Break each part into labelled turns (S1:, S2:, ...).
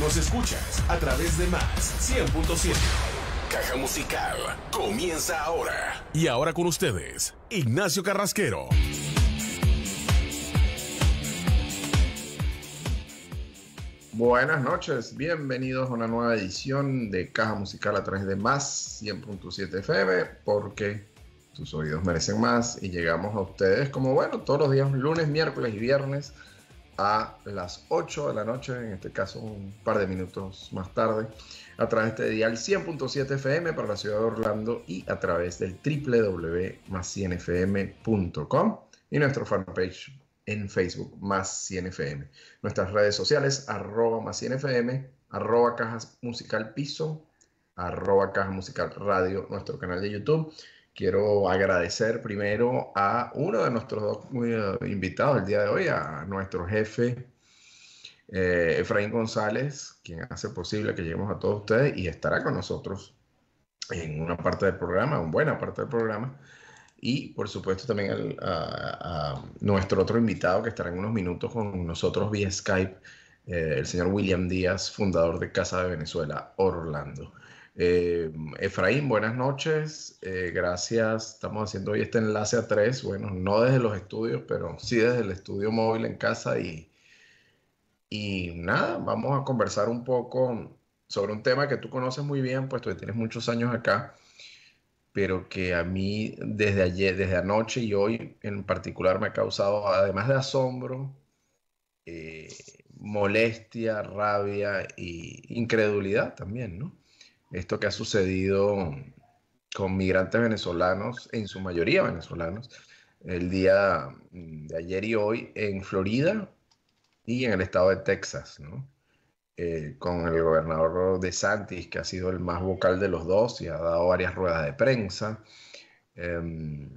S1: Nos escuchas a través de Más 100.7. Caja Musical comienza ahora. Y ahora con ustedes, Ignacio Carrasquero.
S2: Buenas noches, bienvenidos a una nueva edición de Caja Musical a través de Más 100.7 FM, porque tus oídos merecen más y llegamos a ustedes como bueno, todos los días, lunes, miércoles y viernes a las 8 de la noche, en este caso un par de minutos más tarde, a través de dial 100.7 FM para la ciudad de Orlando y a través del www.más100fm.com y nuestro fanpage en Facebook, más 100 FM. Nuestras redes sociales, arroba más 100 FM, arroba cajas musical piso, arroba caja musical radio, nuestro canal de YouTube Quiero agradecer primero a uno de nuestros dos eh, invitados el día de hoy, a nuestro jefe eh, Efraín González, quien hace posible que lleguemos a todos ustedes y estará con nosotros en una parte del programa, en buena parte del programa. Y por supuesto también a, nuestro otro invitado que estará en unos minutos con nosotros vía Skype, eh, el señor William Díaz, fundador de Casa de Venezuela, Orlando. Eh, Efraín, buenas noches. Eh, gracias. Estamos haciendo hoy este enlace a tres. Bueno, no desde los estudios, pero sí desde el estudio móvil en casa. Y, y nada, vamos a conversar un poco sobre un tema que tú conoces muy bien, puesto que tienes muchos años acá, pero que a mí desde ayer, desde anoche y hoy en particular me ha causado, además de asombro, eh, molestia, rabia e incredulidad también, ¿no? Esto que ha sucedido con migrantes venezolanos, en su mayoría venezolanos, el día de ayer y hoy en Florida y en el estado de Texas. Eh, con el gobernador de Santis, que ha sido el más vocal de los dos y ha dado varias ruedas de prensa. Em,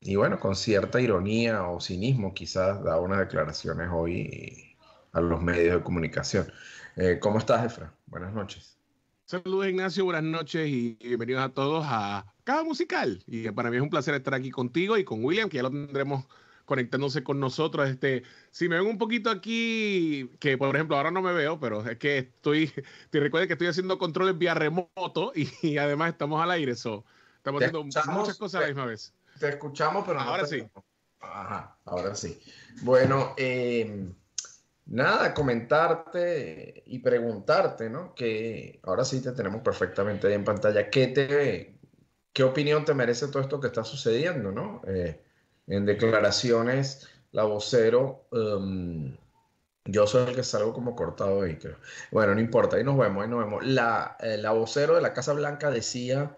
S2: y bueno, con cierta ironía o cinismo quizás da unas declaraciones hoy a los medios de comunicación. Eh, ¿Cómo estás, Efra? Buenas noches.
S3: Saludos Ignacio, buenas noches y bienvenidos a todos a Cada Musical. Y para mí es un placer estar aquí contigo y con William, que ya lo tendremos conectándose con nosotros. Este, si me ven un poquito aquí, que por ejemplo ahora no me veo, pero es que estoy, te recuerdo que estoy haciendo controles vía remoto y, además estamos al aire, so, estamos haciendo muchas cosas a la misma vez.
S2: Te escuchamos, pero
S3: ahora sí.
S2: Ajá, ahora sí. Bueno, eh, nada, comentarte y preguntarte, ¿no? Que ahora sí te tenemos perfectamente ahí en pantalla. ¿Qué, te, qué opinión te merece todo esto que está sucediendo, ¿no? Eh, en declaraciones, la vocero, um, yo soy el que salgo como cortado ahí, creo. Bueno, no importa, ahí nos vemos, ahí nos vemos. La, eh, la vocero de la Casa Blanca decía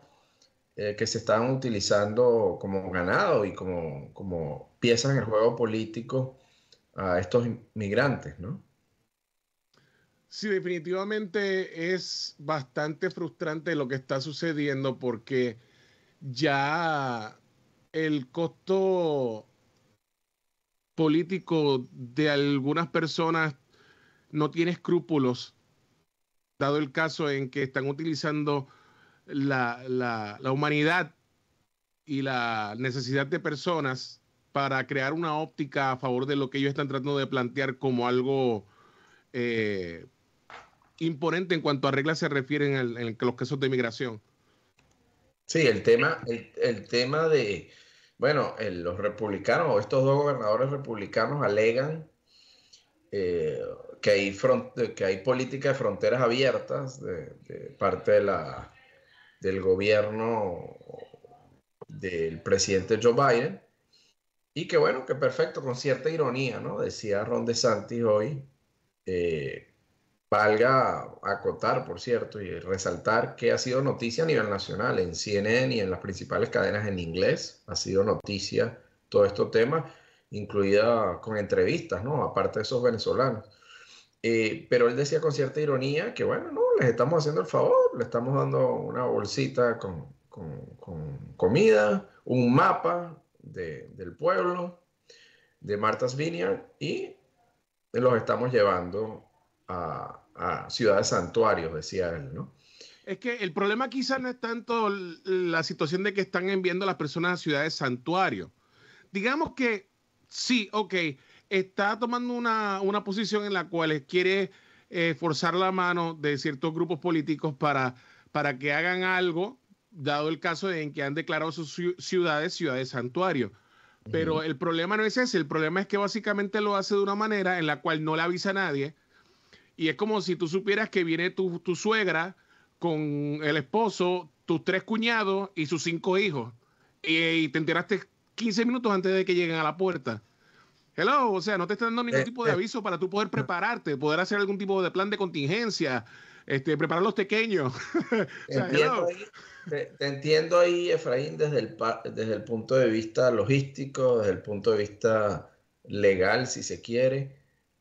S2: eh, que se estaban utilizando como ganado y como, como piezas en el juego político a estos inmigrantes, ¿no?
S3: Sí, definitivamente es bastante frustrante lo que está sucediendo porque ya el costo político de algunas personas no tiene escrúpulos, dado el caso en que están utilizando la, la humanidad y la necesidad de personas para crear una óptica a favor de lo que ellos están tratando de plantear como algo eh, imponente en cuanto a reglas se refieren en, los casos de inmigración.
S2: Sí, el tema, el, tema de, bueno, los republicanos estos dos gobernadores republicanos alegan eh, que, hay que hay política de fronteras abiertas de, de parte de la, del gobierno del presidente Joe Biden y que bueno, que perfecto, con cierta ironía, ¿no? Decía Ron DeSantis hoy, eh, valga acotar, por cierto, y resaltar que ha sido noticia a nivel nacional, en CNN y en las principales cadenas en inglés, ha sido noticia todo estos temas, incluida con entrevistas, ¿no? Aparte de esos venezolanos. Eh, pero él decía con cierta ironía que, bueno, no, les estamos haciendo el favor, le estamos dando una bolsita con, con, con comida, un mapa, del pueblo, de Martha's Vineyard, y los estamos llevando a, ciudades santuarios, decía él, ¿no?
S3: Es que el problema quizás no es tanto la situación de que están enviando a las personas a ciudades santuarios. Digamos que sí, ok, está tomando una, posición en la cual quiere eh, forzar la mano de ciertos grupos políticos para, para que hagan algo, dado el caso de en que han declarado sus ciudades ciudades santuario. Pero el problema no es ese, el problema es que básicamente lo hace de una manera en la cual no le avisa a nadie. Y es como si tú supieras que viene tu, tu suegra con el esposo, tus tres cuñados y sus cinco hijos. Y, te enteraste 15 minutos antes de que lleguen a la puerta. Hello, o sea, no te están dando ningún eh, tipo de eh. aviso para tú poder prepararte, poder hacer algún tipo de plan de contingencia, este, preparar los pequeños.
S2: te, entiendo ahí, Efraín, desde el, desde el punto de vista logístico, desde el punto de vista legal, si se quiere.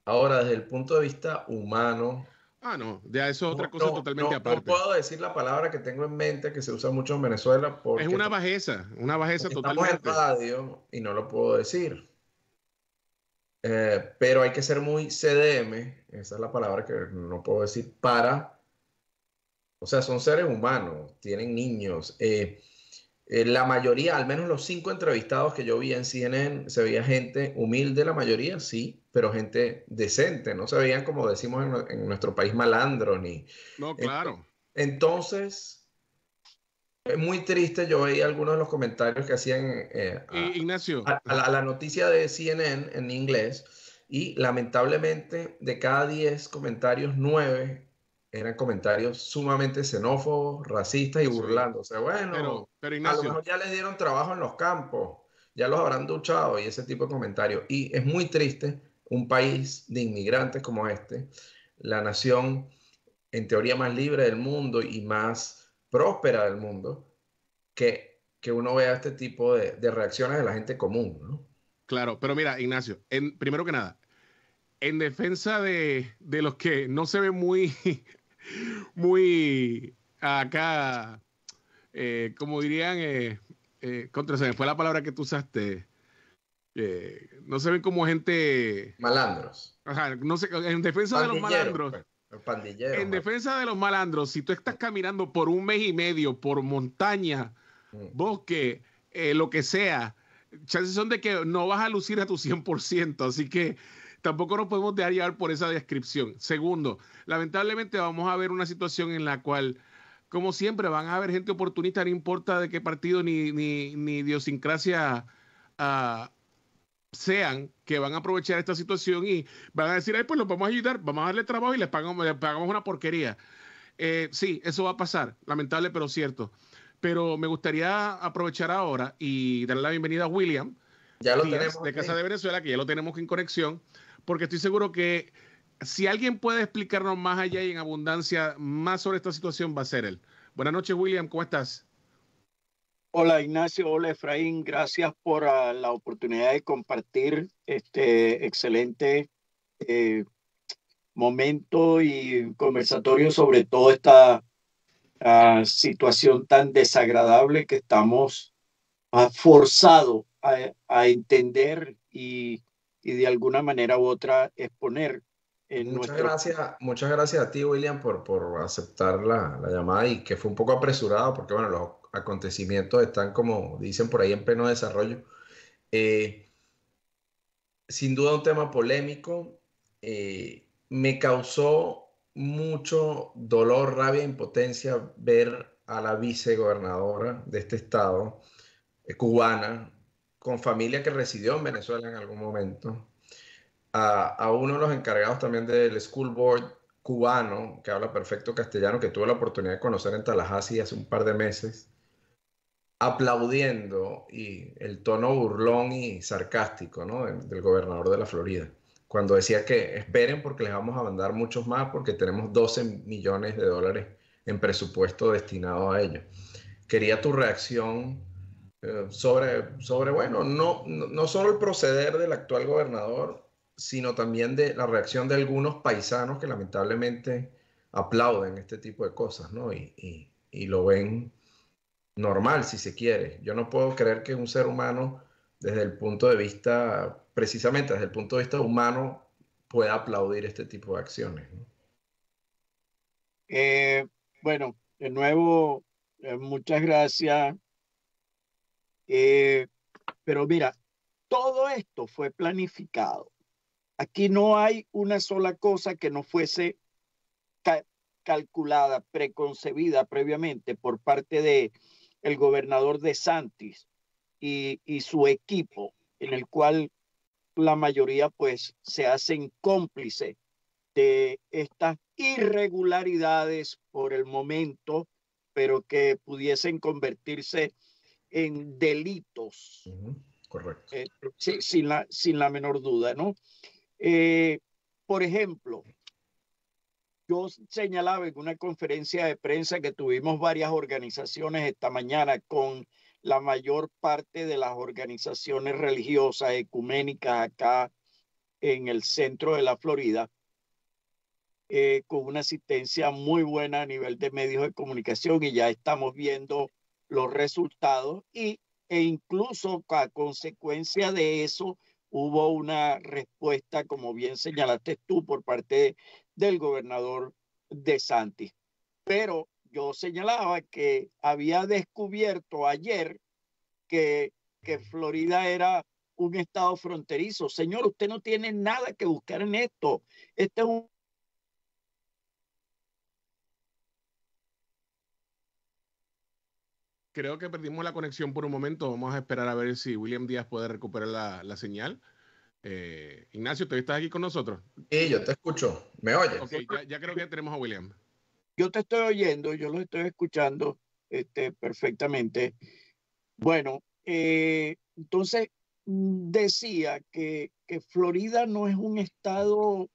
S2: Ahora, desde el punto de vista humano,
S3: Ah, no, ya eso es otra cosa totalmente aparte.
S2: No puedo decir la palabra que tengo en mente que se usa mucho en Venezuela. Porque
S3: es una bajeza, una bajeza
S2: totalmente. Estamos en radio y no lo puedo decir. Eh, pero hay que ser muy CDM, esa es la palabra que no puedo decir, para. O sea, son seres humanos, tienen niños. Eh, eh, la mayoría, al menos los cinco entrevistados que yo vi en CNN, se veía gente humilde, la mayoría, sí, pero gente decente, no se veían como decimos en, nuestro país malandro ni...
S3: No, claro.
S2: Entonces, es muy triste, yo veía algunos de los comentarios que hacían
S3: eh, Ignacio.
S2: A, la, noticia de CNN en inglés y lamentablemente de cada 10 comentarios, 9 eran comentarios sumamente xenófobos, racistas y burlándose. Bueno, pero, a lo mejor ya les dieron trabajo en los campos, ya los habrán duchado y ese tipo de comentarios. Y es muy triste un país de inmigrantes como este, la nación en teoría más libre del mundo y más próspera del mundo, que, que uno vea este tipo de, de reacciones de la gente común. ¿no?
S3: Claro, pero mira, Ignacio, en, primero que nada, en defensa de, de, los que no se ven muy muy acá, eh, como dirían, eh, eh, contra, se me fue la palabra que tú usaste. No se ven como gente.
S2: Malandros.
S3: Ajá, no sé, en defensa de los malandros. Pues, en defensa de los malandros, si tú estás caminando por un mes y medio por montaña, mm. bosque, lo que sea, chances son de que no vas a lucir a tu 100%. Así que tampoco nos podemos dejar llevar por esa descripción. Segundo, lamentablemente vamos a ver una situación en la cual, como siempre, van a haber gente oportunista, no importa de qué partido ni, ni, ni idiosincrasia uh, sean, que van a aprovechar esta situación y van a decir, ay, pues los vamos a ayudar, vamos a darle trabajo y les pagamos, les pagamos una porquería. Eh, sí, eso va a pasar, lamentable pero cierto. Pero me gustaría aprovechar ahora y darle la bienvenida a William.
S2: Ya lo tenemos.
S3: De Casa de Venezuela, que ya lo tenemos en conexión porque estoy seguro que si alguien puede explicarnos más allá y en abundancia más sobre esta situación, va a ser él. Buenas noches, William, ¿cómo estás?
S4: Hola, Ignacio. Hola, Efraín. Gracias por ah, la oportunidad de compartir este excelente eh, momento y conversatorio sobre toda esta ah, situación tan desagradable que estamos uh, forzados a entender y y de alguna manera u otra exponer.
S2: En muchas, gracias, muchas gracias a ti, William, por, por aceptar la, la, llamada y que fue un poco apresurado porque, bueno, los acontecimientos están, como dicen por ahí, en pleno desarrollo. Eh, sin duda un tema polémico. Eh, me causó mucho dolor, rabia e impotencia ver a la vicegobernadora de este estado, eh, cubana, con familia que residió en Venezuela en algún momento, a, uno de los encargados también del School Board cubano, que habla perfecto castellano, que tuve la oportunidad de conocer en Tallahassee hace un par de meses, aplaudiendo y el tono burlón y sarcástico ¿no? del, gobernador de la Florida, cuando decía que esperen porque les vamos a mandar muchos más porque tenemos 12 millones de dólares en presupuesto destinado a ello. Quería tu reacción sobre, sobre, bueno, no, no solo el proceder del actual gobernador, sino también de la reacción de algunos paisanos que lamentablemente aplauden este tipo de cosas, ¿no? Y, y, lo ven normal, si se quiere. Yo no puedo creer que un ser humano, desde el punto de vista, precisamente desde el punto de vista humano, pueda aplaudir este tipo de acciones.
S4: Eh, bueno, de nuevo, eh, muchas gracias eh, pero mira, todo esto fue planificado. Aquí no hay una sola cosa que no fuese calculada, preconcebida previamente por parte de el gobernador de Santis y, y su equipo, en el cual la mayoría pues se hacen cómplices de estas irregularidades por el momento, pero que pudiesen convertirse delitos.
S2: Correcto.
S4: Eh, sin, la, sin la menor duda, ¿no? Eh, por ejemplo, yo señalaba en una conferencia de prensa que tuvimos varias organizaciones esta mañana con la mayor parte de las organizaciones religiosas ecuménicas acá en el centro de la Florida, eh, con una asistencia muy buena a nivel de medios de comunicación y ya estamos viendo los resultados y, e incluso a consecuencia de eso hubo una respuesta, como bien señalaste tú, por parte del gobernador de Santi. Pero yo señalaba que había descubierto ayer que, que Florida era un estado fronterizo. Señor, usted no tiene nada que buscar en esto. Este es un
S3: creo que perdimos la conexión por un momento. Vamos a esperar a ver si William Díaz puede recuperar la, la señal. Eh, Ignacio, ¿tú estás aquí con nosotros?
S2: Sí, yo te escucho. ¿Me oyes?
S3: Ok, ya, ya, creo que tenemos a William.
S4: Yo te estoy oyendo, yo lo estoy escuchando este, perfectamente. Bueno, eh, entonces decía que, que Florida no es un estado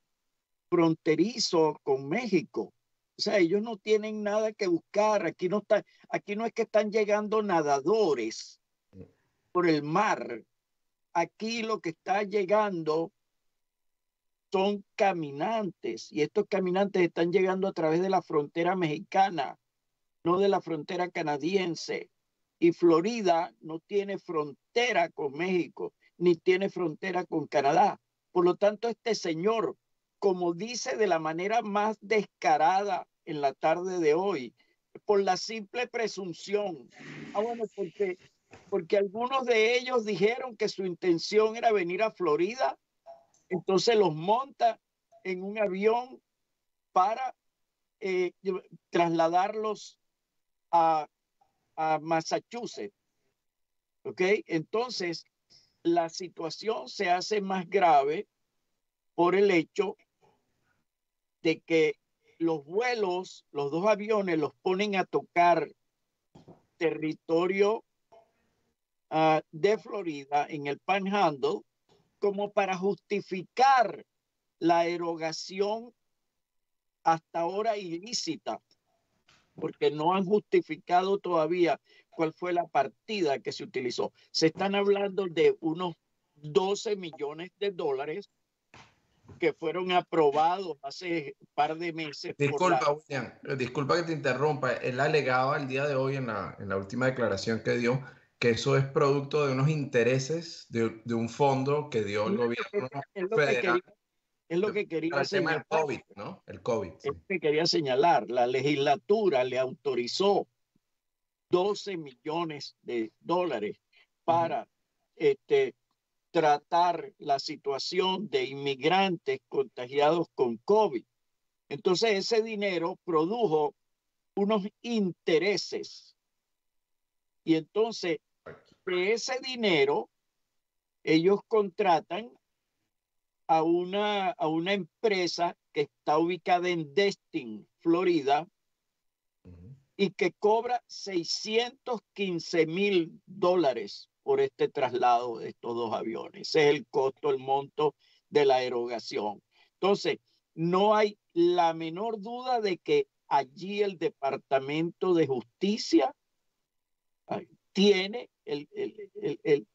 S4: fronterizo con México. O sea, ellos no tienen nada que buscar. Aquí no, está, aquí no es que están llegando nadadores por el mar. Aquí lo que está llegando son caminantes y estos caminantes están llegando a través de la frontera mexicana, no de la frontera canadiense. Y Florida no tiene frontera con México, ni tiene frontera con Canadá. Por lo tanto, este señor como dice de la manera más descarada en la tarde de hoy, por la simple presunción. Ah, bueno, porque, algunos de ellos dijeron que su intención era venir a Florida, entonces los monta en un avión para eh, trasladarlos a, a Massachusetts. ¿Ok? Entonces, la situación se hace más grave por el hecho de que los vuelos, los dos aviones los ponen a tocar territorio uh, de Florida en el Panhandle como para justificar la erogación hasta ahora ilícita, porque no han justificado todavía cuál fue la partida que se utilizó. Se están hablando de unos 12 millones de dólares que fueron aprobados hace un par de meses.
S2: Disculpa, William, disculpa que te interrumpa. Él alegaba el día de hoy en la, en la última declaración que dio que eso es producto de unos intereses de, de un fondo que dio el gobierno
S4: es lo federal. Que quería, es lo que quería
S2: el señalar. Tema del COVID, ¿no? El COVID.
S4: Es que quería señalar. La legislatura le autorizó 12 millones de dólares para uh -huh. este, tratar la situación de inmigrantes contagiados con COVID. Entonces ese dinero produjo unos intereses. Y entonces de ese dinero ellos contratan a una, a una empresa que está ubicada en Destin, Florida, uh -huh. y que cobra 615 mil dólares por este traslado de estos dos aviones. Ese es el costo, el monto de la erogación. Entonces, no hay la menor duda de que allí el Departamento de Justicia tiene el, el, el,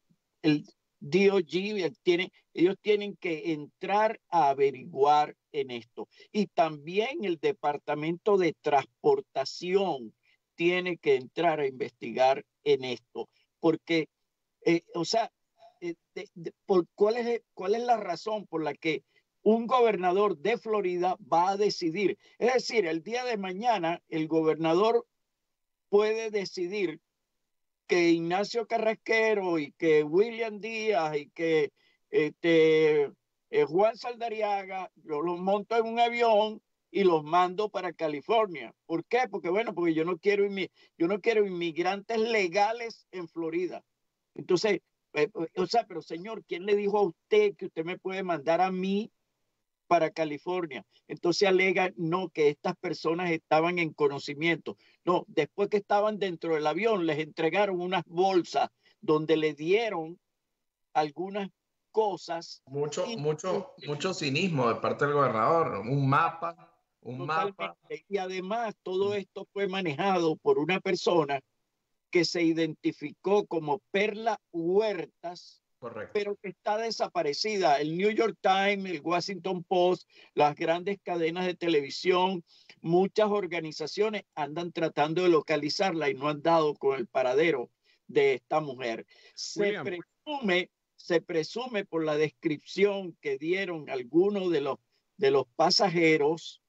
S4: el, DOG, tiene, ellos tienen que entrar a averiguar en esto. Y también el Departamento de Transportación tiene que entrar a investigar en esto, porque eh, o sea, eh, por cuál, es, ¿cuál es la razón por la que un gobernador de Florida va a decidir? Es decir, el día de mañana el gobernador puede decidir que Ignacio Carrasquero y que William Díaz y que este, eh, Juan Saldariaga, yo los monto en un avión y los mando para California. ¿Por qué? Porque bueno, porque yo no quiero, yo no quiero inmigrantes legales en Florida. Entonces, eh, o sea, pero señor, ¿quién le dijo a usted que usted me puede mandar a mí para California? Entonces alega, no, que estas personas estaban en conocimiento. No, después que estaban dentro del avión, les entregaron unas bolsas donde le dieron algunas cosas.
S2: Mucho, mucho, mucho cinismo de parte del gobernador, un mapa, un mapa.
S4: Y además todo esto fue manejado por una persona que se identificó como Perla Huertas, pero que está desaparecida. El New York Times, el Washington Post, las grandes cadenas de televisión, muchas organizaciones andan tratando de localizarla y no han dado con el paradero de esta mujer. Se presume, se presume por la descripción que dieron algunos de los, de los pasajeros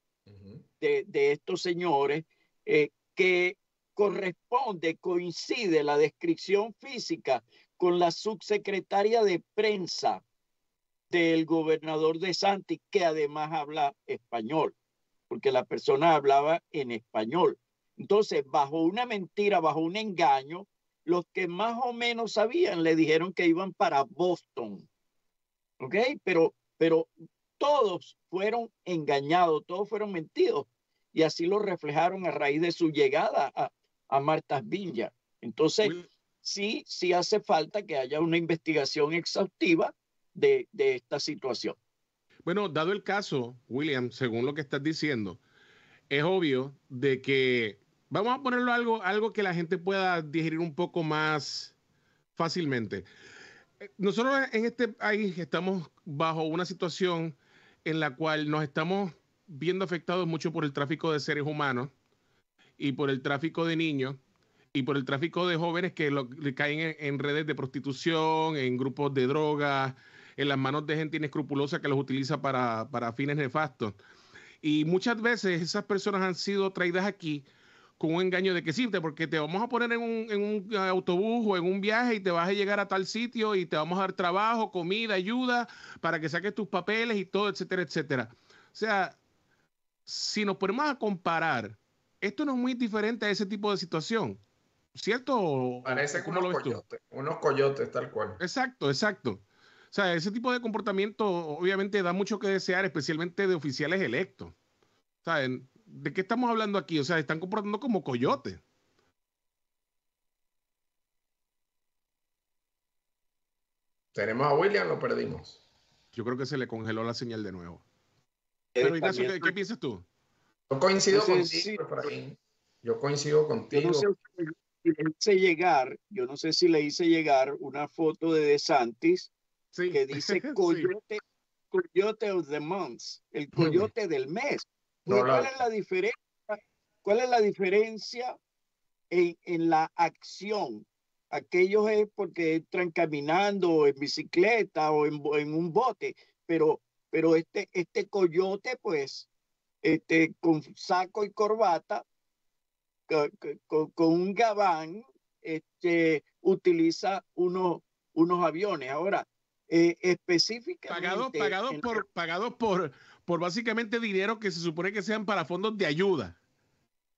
S4: de, de, estos señores, eh, que corresponde, coincide la descripción física con la subsecretaria de prensa del gobernador de Santi, que además habla español, porque la persona hablaba en español. Entonces, bajo una mentira, bajo un engaño, los que más o menos sabían le dijeron que iban para Boston. ¿Ok? Pero, pero todos fueron engañados, todos fueron mentidos. Y así lo reflejaron a raíz de su llegada a, a Marta Villa. Entonces, sí, sí hace falta que haya una investigación exhaustiva de, de esta situación.
S3: Bueno, dado el caso, William, según lo que estás diciendo, es obvio de que vamos a ponerlo algo, algo que la gente pueda digerir un poco más fácilmente. Nosotros en este país estamos bajo una situación en la cual nos estamos viendo afectados mucho por el tráfico de seres humanos y por el tráfico de niños y por el tráfico de jóvenes que caen en, redes de prostitución, en grupos de drogas, en las manos de gente inescrupulosa que los utiliza para, para fines nefastos. Y muchas veces esas personas han sido traídas aquí con un engaño de que sí, porque te vamos a poner en un, en un, autobús o en un viaje y te vas a llegar a tal sitio y te vamos a dar trabajo, comida, ayuda para que saques tus papeles y todo, etcétera, etcétera. O sea, si nos ponemos a comparar esto no es muy diferente a ese tipo de situación, ¿cierto?
S2: Parece como unos, coyotes, unos coyotes tal cual.
S3: Exacto, exacto. O sea, ese tipo de comportamiento obviamente da mucho que desear, especialmente de oficiales electos. ¿Saben? ¿De qué estamos hablando aquí? O sea, están comportando como coyotes.
S2: Tenemos a William, lo perdimos.
S3: Yo creo que se le congeló la señal de nuevo. Pero Ignacio, ¿qué piensas tú?
S2: Yo coincido contigo, Yo coincido contigo. Yo no sé
S4: si le hice llegar, yo no sé si le hice llegar una foto de De Santis que dice coyote, coyote of the month, el coyote del mes. ¿Cuál es la diferencia? ¿Cuál es la diferencia en, en la acción? Aquellos es porque entran caminando en bicicleta o en, en un bote, pero, pero este, este coyote, pues, este, con saco y corbata, con, un gabán, este, utiliza unos, unos aviones. Ahora, eh, específicamente...
S3: Pagados por, pagado por, por básicamente dinero que se supone que sean para fondos de ayuda.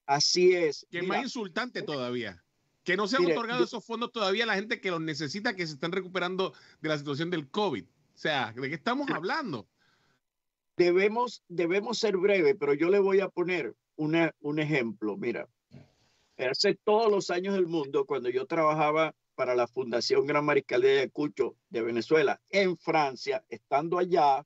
S4: Así es.
S3: Que es más insultante todavía. Que no se han otorgado esos fondos todavía a la gente que los necesita, que se están recuperando de la situación del COVID. O sea, ¿de qué estamos hablando?
S4: Debemos, debemos ser breves, pero yo le voy a poner una, un ejemplo. Mira, hace todos los años del mundo, cuando yo trabajaba para la Fundación Gran Mariscal de Ayacucho de Venezuela en Francia, estando allá,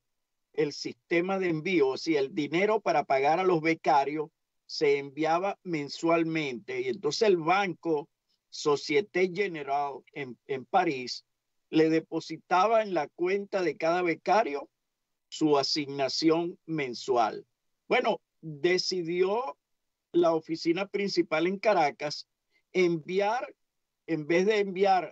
S4: el sistema de envío, o sea, el dinero para pagar a los becarios se enviaba mensualmente y entonces el banco Société Générale en, en París le depositaba en la cuenta de cada becario su asignación mensual. Bueno, decidió la oficina principal en Caracas enviar, en vez de enviar,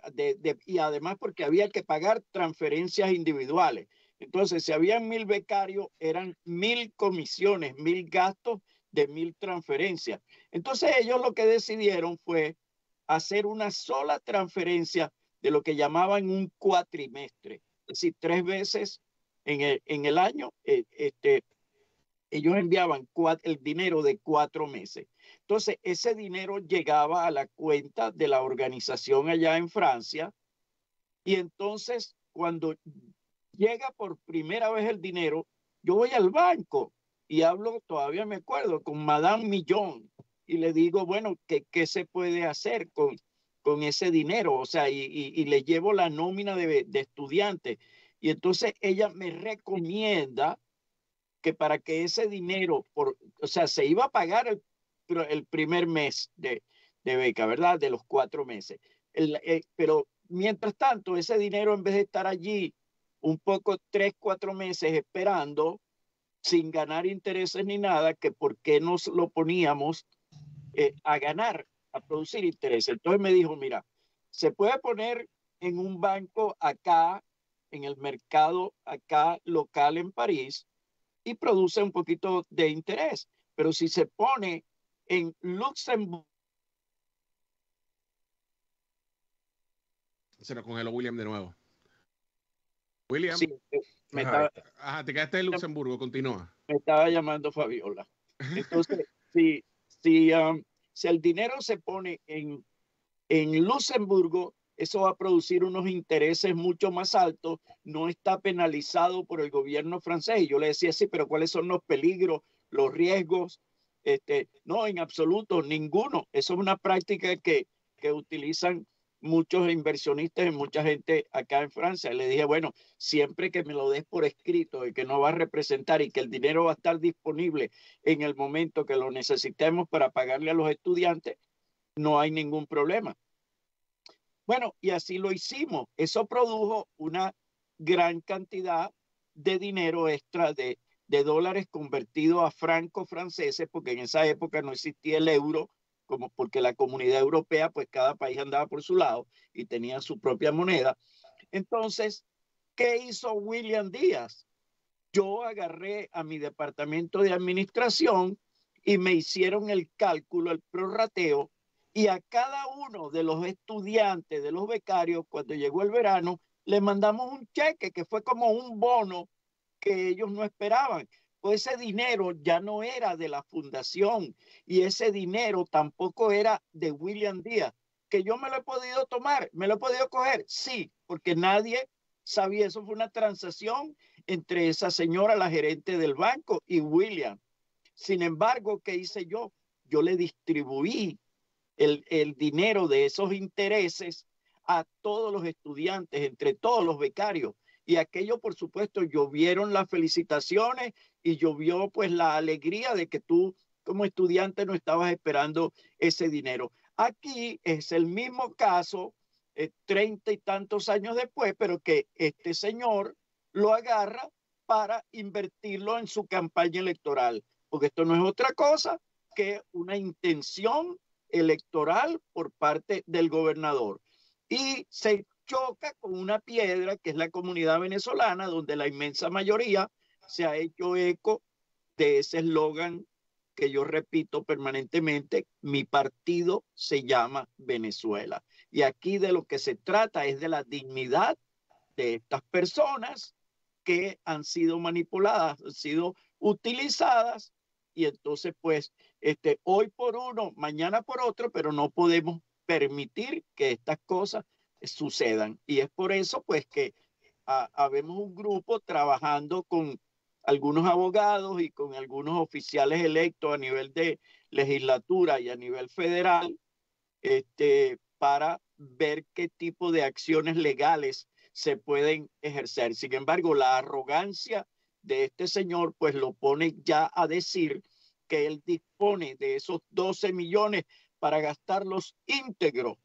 S4: y además porque había que pagar transferencias individuales. Entonces, si habían mil becarios, eran mil comisiones, mil gastos de mil transferencias. Entonces, ellos lo que decidieron fue hacer una sola transferencia de lo que llamaban un cuatrimestre, es decir, tres veces en el, en el año, eh, este, ellos enviaban el dinero de cuatro meses. Entonces, ese dinero llegaba a la cuenta de la organización allá en Francia. Y entonces, cuando llega por primera vez el dinero, yo voy al banco y hablo, todavía me acuerdo, con Madame Millón y le digo, bueno, ¿qué, qué se puede hacer con, con ese dinero? O sea, y, y, le llevo la nómina de, de estudiante. Y entonces ella me recomienda que para que ese dinero, por, o sea, se iba a pagar el, el primer mes de, de beca, ¿verdad? De los cuatro meses. Eh, pero mientras tanto, ese dinero, en vez de estar allí un poco tres, cuatro meses esperando, sin ganar intereses ni nada, que por qué nos lo poníamos eh, a ganar, a producir intereses. Entonces me dijo, mira, se puede poner en un banco acá, en el mercado acá local en París, y produce un poquito de interés. Pero si se pone en Luxemburgo.
S3: Se lo congeló William de nuevo. William.
S4: Sí, me estaba,
S3: Ajá, te quedaste en Luxemburgo, continúa.
S4: Me estaba llamando Fabiola. Entonces, si, si, um, si el dinero se pone en, en Luxemburgo, eso va a producir unos intereses mucho más altos, no está penalizado por el gobierno francés. Y yo le decía, sí, pero ¿cuáles son los peligros, los riesgos? Este, no, en absoluto, ninguno. Eso es una práctica que, que utilizan muchos inversionistas y mucha gente acá en Francia. Le dije, bueno, siempre que me lo des por escrito y que no va a representar y que el dinero va a estar disponible en el momento que lo necesitemos para pagarle a los estudiantes, no hay ningún problema. Bueno, y así lo hicimos. Eso produjo una gran cantidad de dinero extra de, dólares convertido a francos franceses, porque en esa época no existía el euro, como porque la comunidad europea, pues cada país andaba por su lado y tenía su propia moneda. Entonces, ¿qué hizo William Díaz? Yo agarré a mi departamento de administración y me hicieron el cálculo, el prorrateo y a cada uno de los estudiantes, de los becarios, cuando llegó el verano, le mandamos un cheque que fue como un bono que ellos no esperaban. Pues ese dinero ya no era de la fundación y ese dinero tampoco era de William Díaz. Que yo me lo he podido tomar, me lo he podido coger, sí, porque nadie sabía, eso fue una transacción entre esa señora, la gerente del banco, y William. Sin embargo, ¿qué hice yo? Yo le distribuí el, el dinero de esos intereses a todos los estudiantes, entre todos los becarios. Y aquello, por supuesto, llovieron las felicitaciones y llovió pues la alegría de que tú como estudiante no estabas esperando ese dinero. Aquí es el mismo caso, eh, treinta y tantos años después, pero que este señor lo agarra para invertirlo en su campaña electoral, porque esto no es otra cosa que una intención electoral por parte del gobernador. Y se choca con una piedra que es la comunidad venezolana, donde la inmensa mayoría se ha hecho eco de ese eslogan que yo repito permanentemente, mi partido se llama Venezuela. Y aquí de lo que se trata es de la dignidad de estas personas que han sido manipuladas, han sido utilizadas y entonces pues este, hoy por uno, mañana por otro, pero no podemos permitir que estas cosas sucedan. Y es por eso pues que habemos un grupo trabajando con algunos abogados y con algunos oficiales electos a nivel de legislatura y a nivel federal este, para ver qué tipo de acciones legales se pueden ejercer. Sin embargo, la arrogancia de este señor, pues lo pone ya a decir que él dispone de esos 12 millones para gastarlos íntegros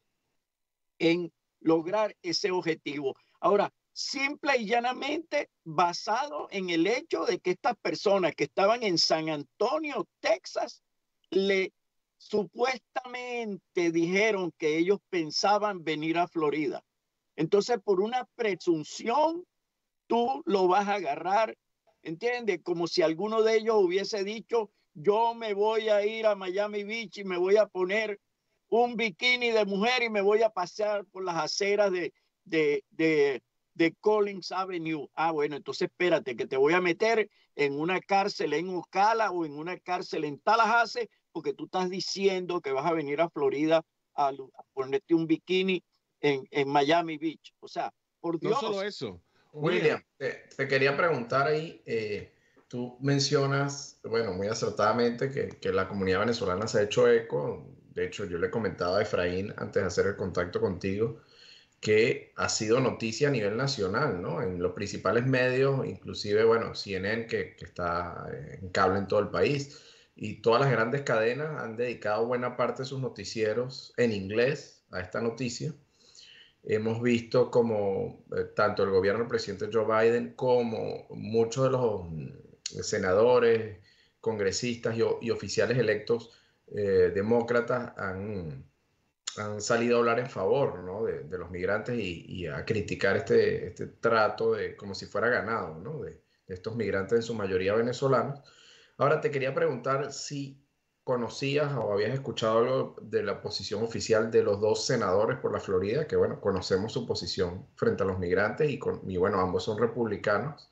S4: en lograr ese objetivo. Ahora, simple y llanamente basado en el hecho de que estas personas que estaban en San Antonio, Texas, le supuestamente dijeron que ellos pensaban venir a Florida. Entonces, por una presunción, tú lo vas a agarrar ¿entiendes? Como si alguno de ellos hubiese dicho, yo me voy a ir a Miami Beach y me voy a poner un bikini de mujer y me voy a pasear por las aceras de, de, de Collins Avenue. Ah, bueno, entonces espérate, que te voy a meter en una cárcel en Ocala o en una cárcel en Tallahassee, porque tú estás diciendo que vas a venir a Florida a, ponerte un bikini en, en, Miami Beach. O sea, por Dios.
S3: No solo eso.
S2: William, te, quería preguntar ahí, eh, tú mencionas, bueno, muy acertadamente que, que, la comunidad venezolana se ha hecho eco. De hecho, yo le comentaba a Efraín antes de hacer el contacto contigo que ha sido noticia a nivel nacional, ¿no? En los principales medios, inclusive, bueno, CNN, que, que está en cable en todo el país, y todas las grandes cadenas han dedicado buena parte de sus noticieros en inglés a esta noticia. Hemos visto como eh, tanto el gobierno del presidente Joe Biden como muchos de los senadores, congresistas y, oficiales electos eh, demócratas han, salido a hablar en favor de, los migrantes y, a criticar este, este trato de, como si fuera ganado de estos migrantes en su mayoría venezolanos. Ahora te quería preguntar si conocías o habías escuchado algo de la posición oficial de los dos senadores por la Florida, que bueno, conocemos su posición frente a los migrantes y, con, y bueno, ambos son republicanos.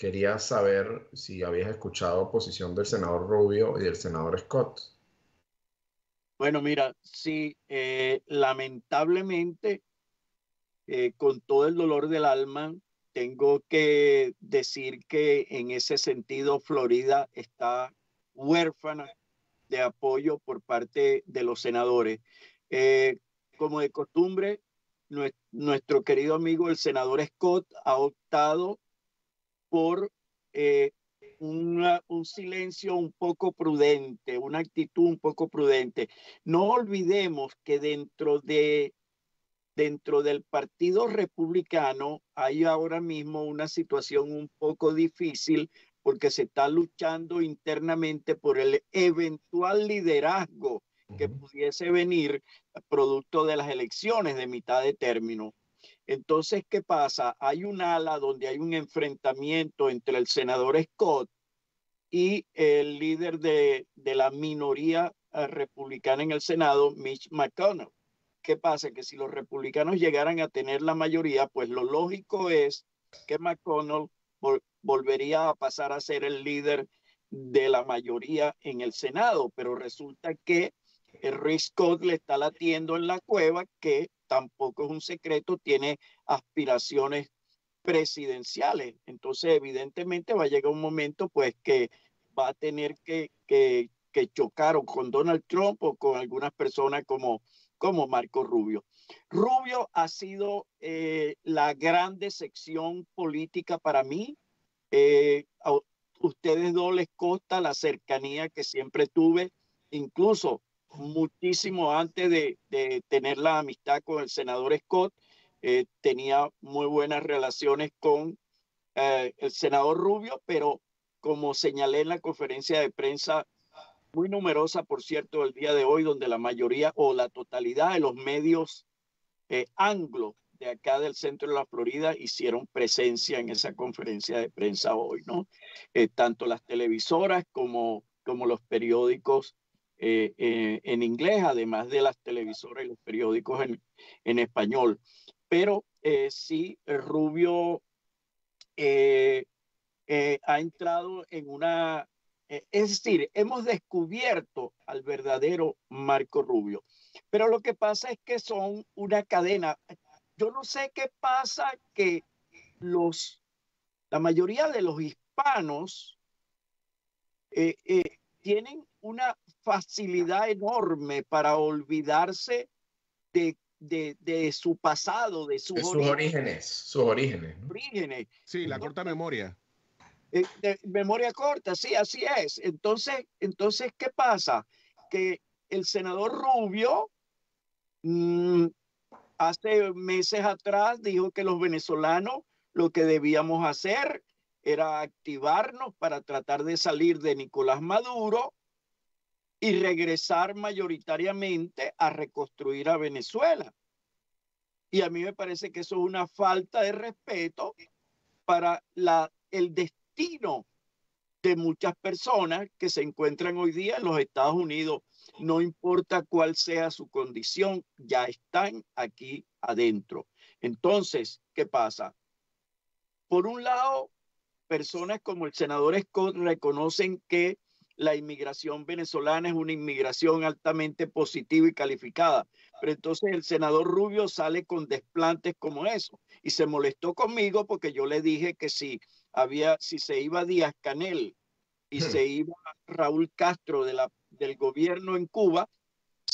S2: Quería saber si habías escuchado posición del senador Rubio y del senador Scott.
S4: Bueno, mira, sí, eh, lamentablemente, eh, con todo el dolor del alma, tengo que decir que en ese sentido Florida está huérfana de apoyo por parte de los senadores. Eh, como de costumbre, nuestro querido amigo el senador Scott ha optado por eh, un silencio un poco prudente, una actitud un poco prudente. No olvidemos que dentro de dentro del Partido Republicano hay ahora mismo una situación un poco difícil porque se está luchando internamente por el eventual liderazgo que pudiese venir producto de las elecciones de mitad de término. Entonces, ¿qué pasa? Hay un ala donde hay un enfrentamiento entre el senador Scott y el líder de, la minoría eh, republicana en el Senado, Mitch McConnell. ¿qué pasa? Que si los republicanos llegaran a tener la mayoría, pues lo lógico es que McConnell volvería a pasar a ser el líder de la mayoría en el Senado, pero resulta que el Rick Scott le está latiendo en la cueva, que tampoco es un secreto, tiene aspiraciones presidenciales. Entonces, evidentemente va a llegar un momento, pues, que va a tener que, que, chocar o con Donald Trump o con algunas personas como como Marco Rubio. Rubio ha sido eh, la gran decepción política para mí. Eh, a ustedes dos les consta la cercanía que siempre tuve, incluso muchísimo antes de, tener la amistad con el senador Scott, eh, tenía muy buenas relaciones con el senador Rubio, pero como señalé en la conferencia de prensa muy numerosa, por cierto, el día de hoy, donde la mayoría o la totalidad de los medios eh, anglo de acá del centro de la Florida hicieron presencia en esa conferencia de prensa hoy, ¿no? Eh, tanto las televisoras como, como los periódicos eh, en inglés, además de las televisoras y los periódicos en, en español. Pero sí, Rubio ha entrado en una eh, es decir, hemos descubierto al verdadero Marco Rubio. Pero lo que pasa es que son una cadena. Yo no sé qué pasa que los, la mayoría de los hispanos eh, eh, tienen una facilidad enorme para olvidarse de, de, su pasado, de, sus,
S2: orígenes. Sus orígenes.
S3: orígenes. Sí, la corta memoria.
S4: Eh, de memoria corta, sí, así es. Entonces, entonces, ¿qué pasa? Que el senador Rubio mm, hace meses atrás dijo que los venezolanos lo que debíamos hacer era activarnos para tratar de salir de Nicolás Maduro y regresar mayoritariamente a reconstruir a Venezuela. Y a mí me parece que eso es una falta de respeto para la, el destino de muchas personas que se encuentran hoy día en los Estados Unidos. No importa cuál sea su condición, ya están aquí adentro. Entonces, ¿qué pasa? por un lado, personas como el senador Scott reconocen que la inmigración venezolana es una inmigración altamente positiva y calificada. Pero entonces el senador Rubio sale con desplantes como eso y se molestó conmigo porque yo le dije que si había, si se iba Díaz Canel y hmm. se iba Raúl Castro de la, del gobierno en Cuba,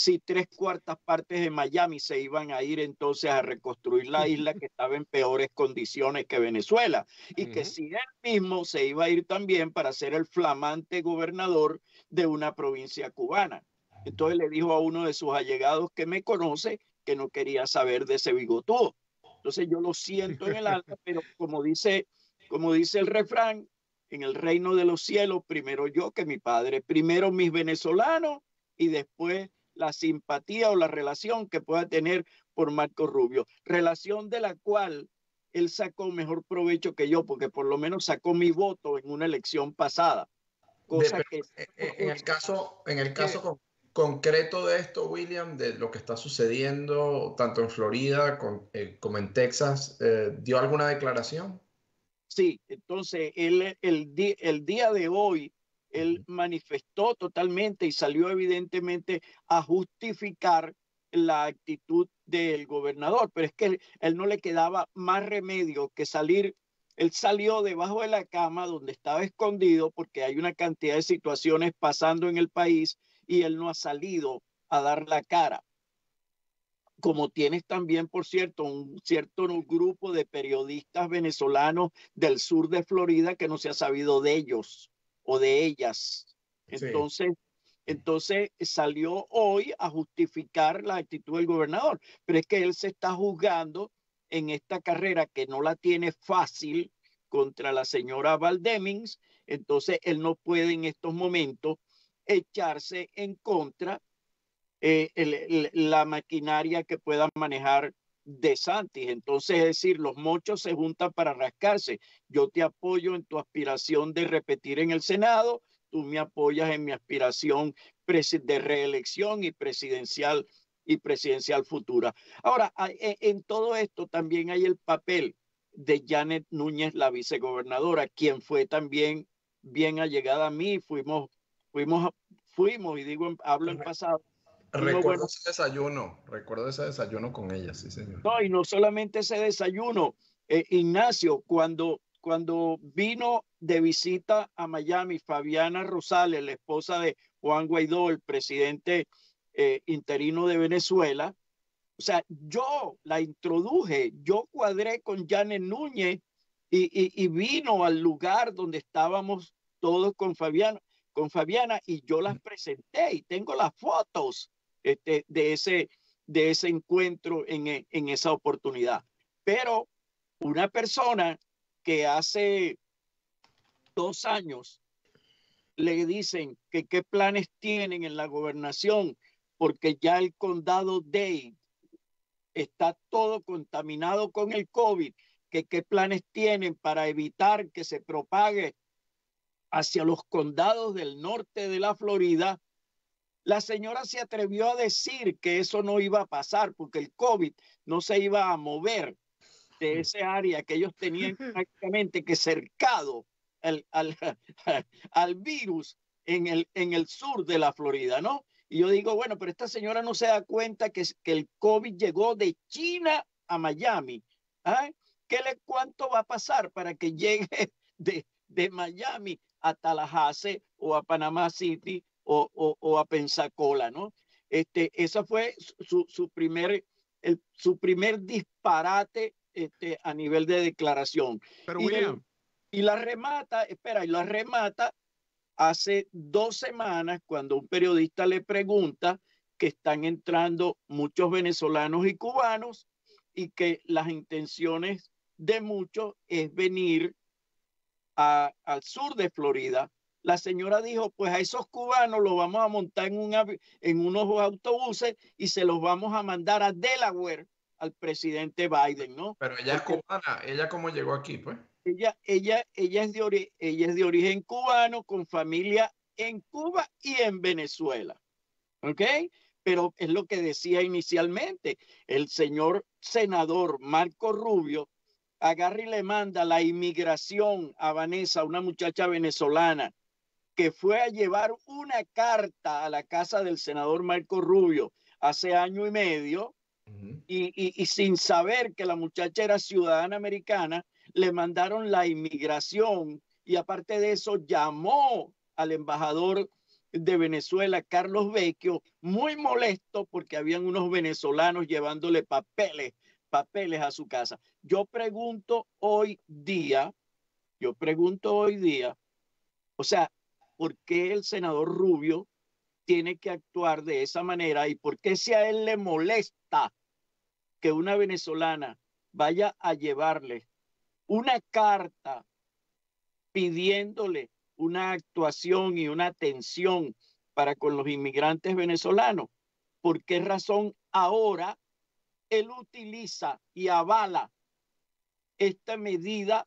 S4: si tres cuartas partes de Miami se iban a ir entonces a reconstruir la isla que estaba en peores condiciones que Venezuela y que si él mismo se iba a ir también para ser el flamante gobernador de una provincia cubana. Entonces le dijo a uno de sus allegados que me conoce que no quería saber de ese bigotudo. Entonces yo lo siento en el alma, pero como dice, como dice el refrán, en el reino de los cielos, primero yo que mi padre, primero mis venezolanos y después la simpatía o la relación que pueda tener por Marco Rubio, relación de la cual él sacó mejor provecho que yo, porque por lo menos sacó mi voto en una elección pasada.
S2: Cosa que, eh, eh, en el caso, en el caso concreto de esto, William, de lo que está sucediendo tanto en Florida eh, como en Texas, ¿dio alguna declaración?
S4: Sí, entonces él, el, el día de hoy él manifestó totalmente y salió evidentemente a justificar la actitud del gobernador, pero es que él, no le quedaba más remedio que salir. Él salió debajo de la cama donde estaba escondido porque hay una cantidad de situaciones pasando en el país y él no ha salido a dar la cara. Como tienes también, por cierto, un cierto grupo de periodistas venezolanos del sur de Florida que no se ha sabido de ellos o de ellas. Entonces, entonces salió hoy a justificar la actitud del gobernador, pero es que él se está juzgando en esta carrera que no la tiene fácil contra la señora Valdemings, entonces él no puede en estos momentos echarse en contra eh, la maquinaria que pueda manejar de Santis. Entonces, es decir, los mochos se juntan para rascarse. Yo te apoyo en tu aspiración de repetir en el Senado, tú me apoyas en mi aspiración de reelección y presidencial y presidencial futura. Ahora, e, en todo esto también hay el papel de Janet Núñez, la vicegobernadora, quien fue también bien allegada a mí. Fuimos, fuimos, fuimos, y digo, hablo en pasado,
S2: Recuerdo ese desayuno, recuerdo ese desayuno con ella, sí, señor.
S4: No, y no solamente ese desayuno, eh, Ignacio, cuando, cuando vino de visita a Miami, Fabiana Rosales, la esposa de Juan Guaidó, el presidente eh, interino de Venezuela, o sea, yo la introduje, yo cuadré con Janet Núñez y, y vino al lugar donde estábamos todos con Fabiana, con Fabiana y yo las presenté y tengo las fotos este, de, ese, de ese encuentro en, en esa oportunidad. Pero una persona que hace dos años le dicen que qué planes tienen en la gobernación, porque ya el condado Dade está todo contaminado con el COVID, que qué planes tienen para evitar que se propague hacia los condados del norte de la Florida, la señora se atrevió a decir que eso no iba a pasar porque el COVID no se iba a mover de ese área que ellos tenían prácticamente que cercado al, al, virus en el, en el sur de la Florida, ¿no? Y yo digo, bueno, pero esta señora no se da cuenta que, que el COVID llegó de China a Miami. ¿ah? ¿Qué le, ¿Cuánto va a pasar para que llegue de, de Miami a Tallahassee o a Panama City o, a Pensacola, ¿no? Este, esa fue su, primer, el, su primer disparate este, a nivel de declaración.
S3: Pero William.
S4: Y, la remata, espera, y la remata hace dos semanas cuando un periodista le pregunta que están entrando muchos venezolanos y cubanos y que las intenciones de muchos es venir a, al sur de Florida la señora dijo, pues a esos cubanos los vamos a montar en, un, en unos autobuses y se los vamos a mandar a Delaware al presidente Biden, ¿no?
S2: Pero ella es cubana, ¿ella cómo llegó aquí, pues?
S4: Ella, ella, ella, es de ella es de origen cubano, con familia en Cuba y en Venezuela, ¿ok? Pero es lo que decía inicialmente, el señor senador Marco Rubio agarra y le manda la inmigración a Vanessa, una muchacha venezolana, que fue a llevar una carta a la casa del senador Marco Rubio hace año y medio, y, sin saber que la muchacha era ciudadana americana, le mandaron la inmigración y aparte de eso llamó al embajador de Venezuela, Carlos Vecchio, muy molesto porque habían unos venezolanos llevándole papeles, papeles a su casa. Yo pregunto hoy día, yo pregunto hoy día, o sea, ¿por qué el senador Rubio tiene que actuar de esa manera y por qué si a él le molesta que una venezolana vaya a llevarle una carta pidiéndole una actuación y una atención para con los inmigrantes venezolanos. ¿Por qué razón ahora él utiliza y avala esta medida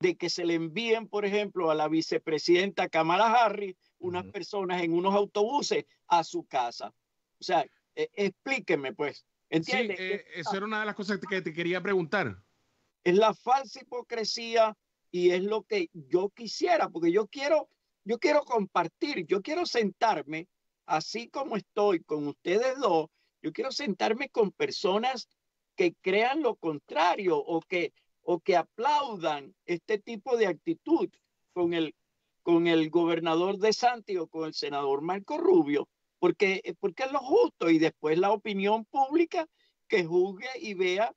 S4: de que se le envíen, por ejemplo, a la vicepresidenta Kamala Harris unas personas en unos autobuses a su casa? O sea, e, explíqueme, pues. ¿Entiende?
S3: Sí, eh, esa era una de las cosas que te quería preguntar.
S4: Es la falsa hipocresía y es lo que yo quisiera, porque yo quiero, yo quiero compartir, yo quiero sentarme así como estoy con ustedes dos, yo quiero sentarme con personas que crean lo contrario o que, o que aplaudan este tipo de actitud con el, con el gobernador de Santi o con el senador Marco Rubio, porque, porque es lo justo y después la opinión pública que juzgue y vea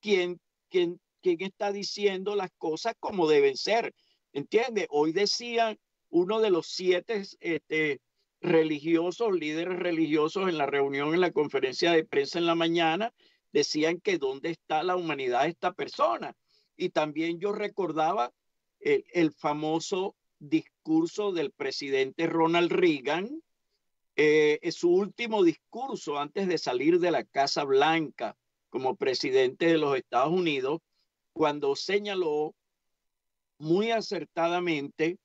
S4: quién, quién quién está diciendo las cosas como deben ser. ¿Entiende? Hoy decían uno de los siete este, religiosos, líderes religiosos en la reunión, en la conferencia de prensa en la mañana, decían que dónde está la humanidad de esta persona. Y también yo recordaba el, el famoso discurso del presidente Ronald Reagan, eh, su último discurso antes de salir de la Casa Blanca como presidente de los Estados Unidos, cuando señaló muy acertadamente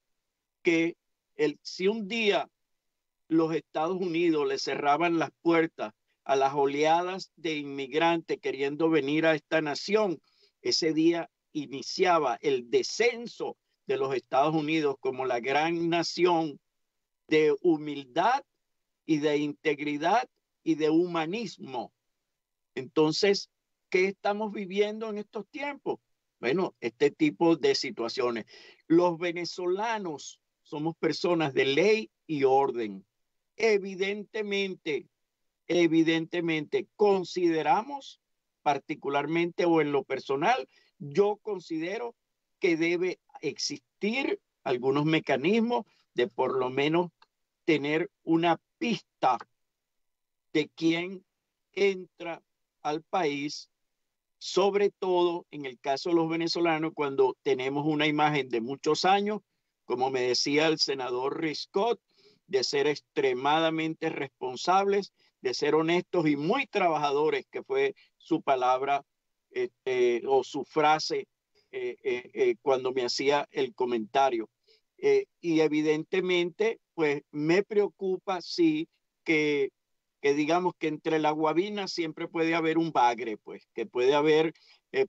S4: que el, si un día los Estados Unidos le cerraban las puertas a las oleadas de inmigrantes queriendo venir a esta nación, ese día iniciaba el descenso de los Estados Unidos como la gran nación de humildad y de integridad y de humanismo. Entonces, ¿Qué estamos viviendo en estos tiempos? Bueno, este tipo de situaciones. Los venezolanos somos personas de ley y orden. Evidentemente, evidentemente, consideramos particularmente o en lo personal, yo considero que debe existir algunos mecanismos de por lo menos tener una pista de quién entra al país sobre todo en el caso de los venezolanos, cuando tenemos una imagen de muchos años, como me decía el senador Riscott, de ser extremadamente responsables, de ser honestos y muy trabajadores, que fue su palabra este, o su frase eh, eh, eh, cuando me hacía el comentario. y evidentemente, pues me preocupa, sí, que que digamos que entre la guabina siempre puede haber un bagre, pues, que puede haber,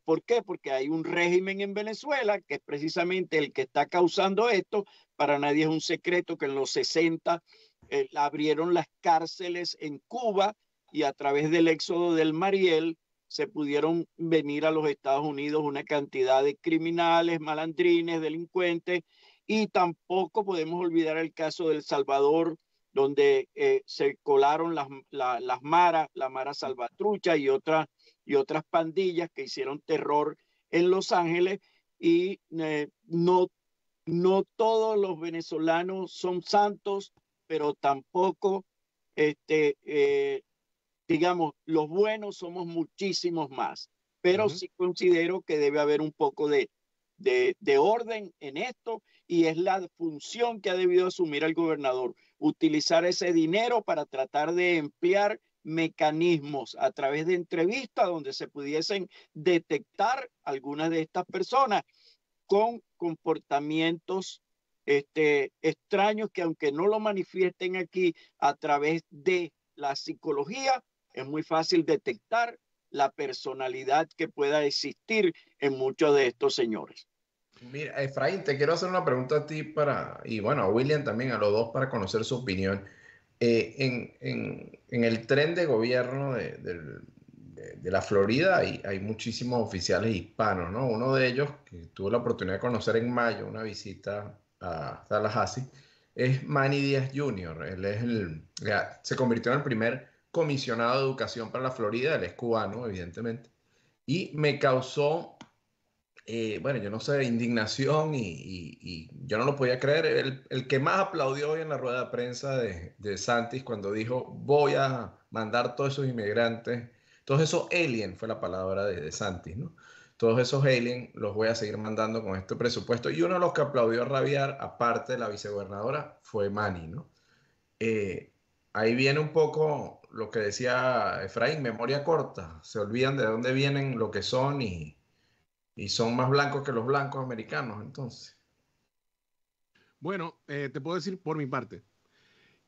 S4: ¿por qué? Porque hay un régimen en Venezuela que es precisamente el que está causando esto. Para nadie es un secreto que en los 60 eh, abrieron las cárceles en Cuba y a través del éxodo del Mariel se pudieron venir a los Estados Unidos una cantidad de criminales, malandrines, delincuentes, y tampoco podemos olvidar el caso del Salvador, donde eh, se colaron las, las maras, la Mara Salvatrucha y, otras y otras pandillas que hicieron terror en Los Ángeles y eh, no, no todos los venezolanos son santos, pero tampoco, este, eh, digamos, los buenos somos muchísimos más. Pero sí considero que debe haber un poco de, de, de orden en esto y es la función que ha debido asumir el gobernador utilizar ese dinero para tratar de emplear mecanismos a través de entrevistas donde se pudiesen detectar algunas de estas personas con comportamientos este, extraños que aunque no lo manifiesten aquí a través de la psicología, es muy fácil detectar la personalidad que pueda existir en muchos de estos señores.
S2: Mira, Efraín, te quiero hacer una pregunta a ti para, y bueno, a William también, a los dos para conocer su opinión. Eh, en, el tren de gobierno de, la Florida hay, hay, muchísimos oficiales hispanos, ¿no? Uno de ellos, que tuve la oportunidad de conocer en mayo, una visita a Tallahassee, es Manny Díaz Jr. Él es el, se convirtió en el primer comisionado de educación para la Florida, él es cubano, evidentemente, y me causó, eh, bueno, yo no sé, indignación y, yo no lo podía creer. El, que más aplaudió hoy en la rueda de prensa de, de Santis cuando dijo, voy a mandar todos esos inmigrantes, todos esos aliens, fue la palabra de, de Santis, ¿no? todos esos aliens los voy a seguir mandando con este presupuesto. Y uno de los que aplaudió a rabiar, aparte de la vicegobernadora, fue Manny, ¿no? Eh, ahí viene un poco lo que decía Efraín, memoria corta. Se olvidan de dónde vienen, lo que son y, y son más blancos que los blancos americanos, entonces.
S3: Bueno, eh, te puedo decir por mi parte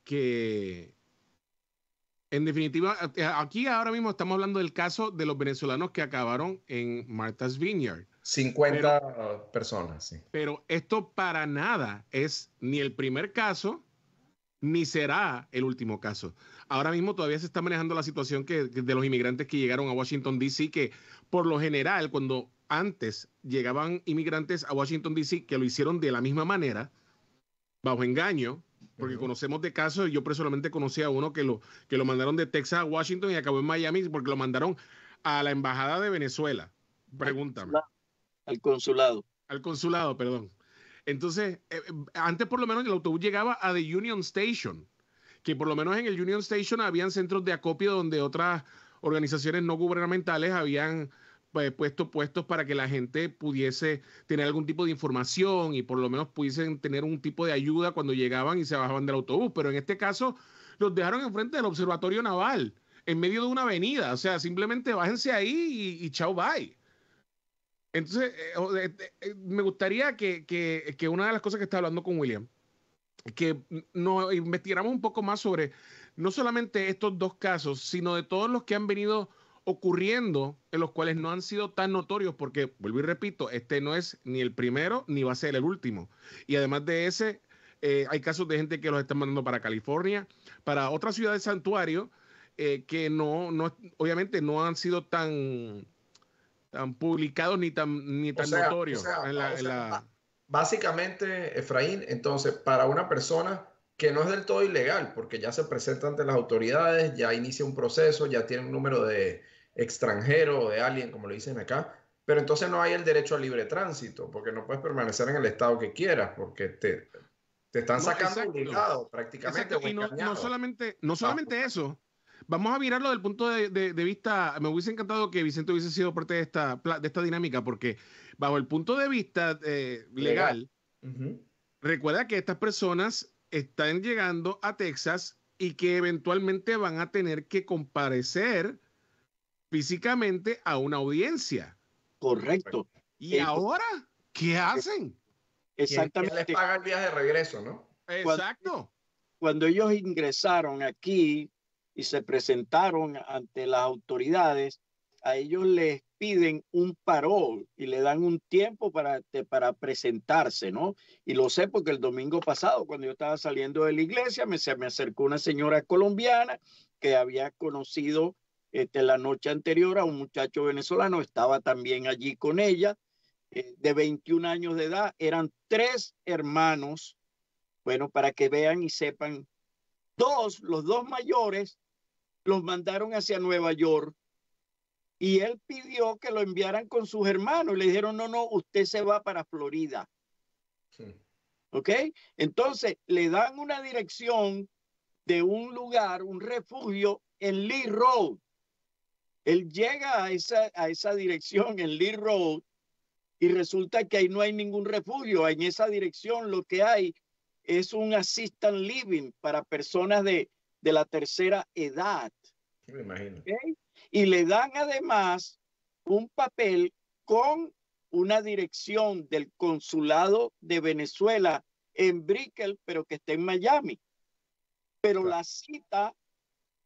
S3: que en definitiva, eh, aquí ahora mismo estamos hablando del caso de los venezolanos que acabaron en Martha's Vineyard.
S2: 50 personas, sí.
S3: Pero esto para nada es ni el primer caso, ni será el último caso. Ahora mismo todavía se está manejando la situación que, de los inmigrantes que llegaron a Washington, D.C., que por lo general, cuando antes llegaban inmigrantes a Washington, D.C., que lo hicieron de la misma manera, bajo engaño, porque conocemos de casos, yo personalmente conocí a uno que lo, que lo mandaron de Texas a Washington y acabó en Miami porque lo mandaron a la embajada de Venezuela. Pregúntame.
S4: Al consulado.
S3: Al consulado, perdón. Entonces, eh, eh, antes por lo menos el autobús llegaba a The Union Station, que por lo menos en el Union Station habían centros de acopio donde otras organizaciones no gubernamentales habían pues, puesto puestos para que la gente pudiese tener algún tipo de información y por lo menos pudiesen tener un tipo de ayuda cuando llegaban y se bajaban del autobús. Pero en este caso los dejaron enfrente del observatorio naval, en medio de una avenida. O sea, simplemente bájense ahí y, chao, bye. Entonces, eh, eh, eh, me gustaría que, que, una de las cosas que está hablando con William, que nos investigáramos un poco más sobre no solamente estos dos casos, sino de todos los que han venido ocurriendo en los cuales no han sido tan notorios, porque, vuelvo y repito, este no es ni el primero ni va a ser el último. Y además de ese, hay casos de gente que los están mandando para California, para otras ciudades santuario, que no, no, obviamente no han sido tan, tan publicados ni tan, ni tan notorios.
S2: Básicamente, Efraín, entonces, para una persona que no es del todo ilegal, porque ya se presenta ante las autoridades, ya inicia un proceso, ya tiene un número de extranjero o de alguien, como le dicen acá, pero entonces no hay el derecho a libre tránsito, porque no puedes permanecer en el estado que quieras, porque te, te están sacando obligado prácticamente.
S3: Y no, solamente, no solamente eso, vamos a mirarlo del punto de, vista, me hubiese encantado que Vicente hubiese sido parte de esta, de esta dinámica, porque bajo el punto de vista eh, legal, recuerda que estas personas están llegando a Texas y que eventualmente van a tener que comparecer físicamente a una audiencia.
S4: Correcto.
S3: ¿Y ahora qué hacen?
S2: Exactamente. les paga el viaje de regreso, ¿no?
S3: Exacto.
S4: Cuando, ellos ingresaron aquí y se presentaron ante las autoridades, a ellos les piden un parol y le dan un tiempo para, para presentarse, ¿no? Y lo sé porque el domingo pasado, cuando yo estaba saliendo de la iglesia, me, se me acercó una señora colombiana que había conocido este, la noche anterior a un muchacho venezolano, estaba también allí con ella, eh, de 21 años de edad, eran tres hermanos, bueno, para que vean y sepan, dos, los dos mayores, los mandaron hacia Nueva York y él pidió que lo enviaran con sus hermanos. Le dijeron, no, no, usted se va para Florida. ¿Ok? Entonces le dan una dirección de un lugar, un refugio en Lee Road. Él llega a esa, a esa dirección en Lee Road y resulta que ahí no hay ningún refugio. En esa dirección lo que hay es un assistant living para personas de, de la tercera edad.
S2: Me imagino
S4: y le dan además un papel con una dirección del consulado de Venezuela en Brickell, pero que está en Miami. Pero la cita,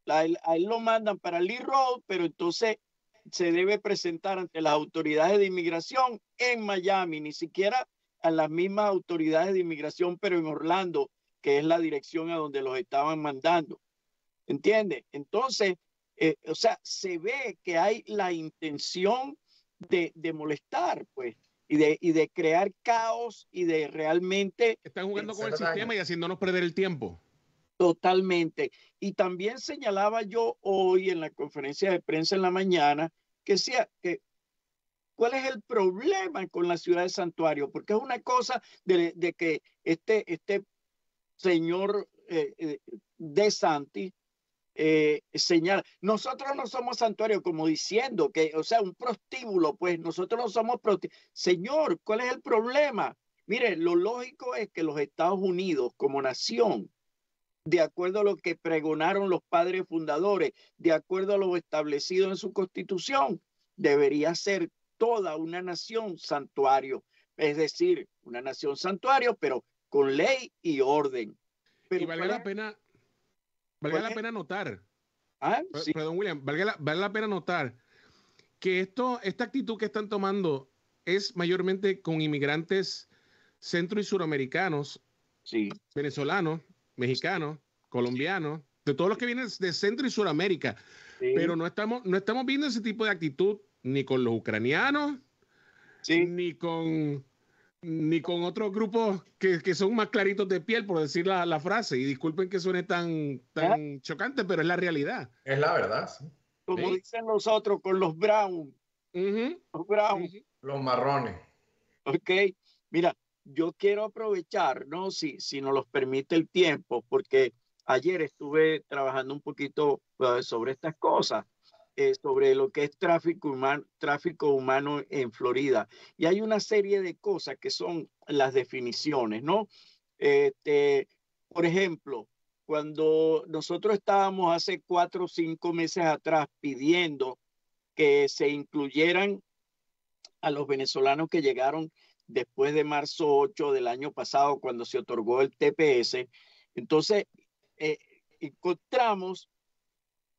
S4: a él lo mandan para Lee Road, pero entonces se debe presentar ante las autoridades de inmigración en Miami, ni siquiera a las mismas autoridades de inmigración, pero en Orlando, que es la dirección a donde los estaban mandando. ¿Entiende? Entonces, eh, o sea, se ve que hay la intención de, de molestar, pues, y de, y de crear caos y de realmente...
S3: Están jugando con el sistema y haciéndonos perder el tiempo.
S4: Totalmente. Y también señalaba yo hoy en la conferencia de prensa en la mañana que sea que cuál es el problema con la ciudad de Santuario, porque es una cosa de, de que este, este señor eh, eh, de Santi eh, señala, nosotros no somos santuario, como diciendo que, o sea, un prostíbulo, pues nosotros no somos prostíbulo. Señor, ¿cuál es el problema? Mire, lo lógico es que los Estados Unidos como nación, de acuerdo a lo que pregonaron los padres fundadores, de acuerdo a lo establecido en su constitución, debería ser toda una nación santuario, es decir, una nación santuario, pero con ley y orden.
S3: Pero y vale la pena, vale la pena notar, ah, perdón William, vale la, vale la pena notar que esto, esta actitud que están tomando es mayormente con inmigrantes centro y suramericanos,
S4: sí.
S3: venezolanos, mexicanos, colombianos, de todos los que vienen de Centro y Suramérica. Pero no estamos, no estamos viendo ese tipo de actitud ni con los ucranianos, ni con ni con otros grupos que, que, son más claritos de piel, por decir la, la frase. Y disculpen que suene tan, tan chocante, pero es la realidad.
S2: Es la verdad.
S4: Como dicen los otros, con los brown. Los brown.
S2: Los marrones.
S4: Ok. Mira, yo quiero aprovechar, ¿no? Si, si nos los permite el tiempo, porque ayer estuve trabajando un poquito uh, sobre estas cosas. Eh, sobre lo que es tráfico humano, tráfico humano en Florida. Y hay una serie de cosas que son las definiciones, ¿no? Este, por ejemplo, cuando nosotros estábamos hace cuatro o cinco meses atrás pidiendo que se incluyeran a los venezolanos que llegaron después de marzo 8 del año pasado, cuando se otorgó el TPS, entonces eh, encontramos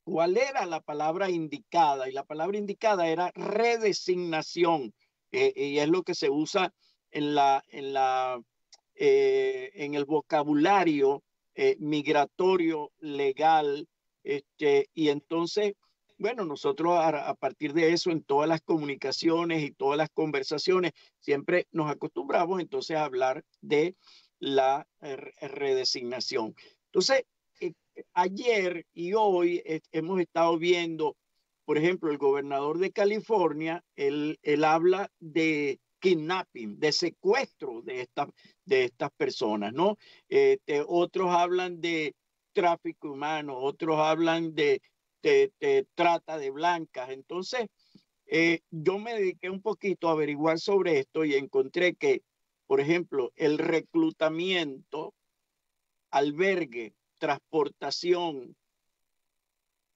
S4: cuál era la palabra indicada y la palabra indicada era redesignación eh, y es lo que se usa en la en la eh, en el vocabulario migratorio legal este y entonces bueno, nosotros a, partir de eso, en todas las comunicaciones y todas las conversaciones, siempre nos acostumbramos entonces a hablar de la eh, redesignación. Entonces, eh, ayer y hoy hemos estado viendo, por ejemplo, el gobernador de California, él, habla de kidnapping, de secuestro de, esta, de estas personas, ¿no? Este, otros hablan de tráfico humano, otros hablan de te, trata de blancas. Entonces, eh, yo me dediqué un poquito a averiguar sobre esto y encontré que, por ejemplo, el reclutamiento, albergue, transportación,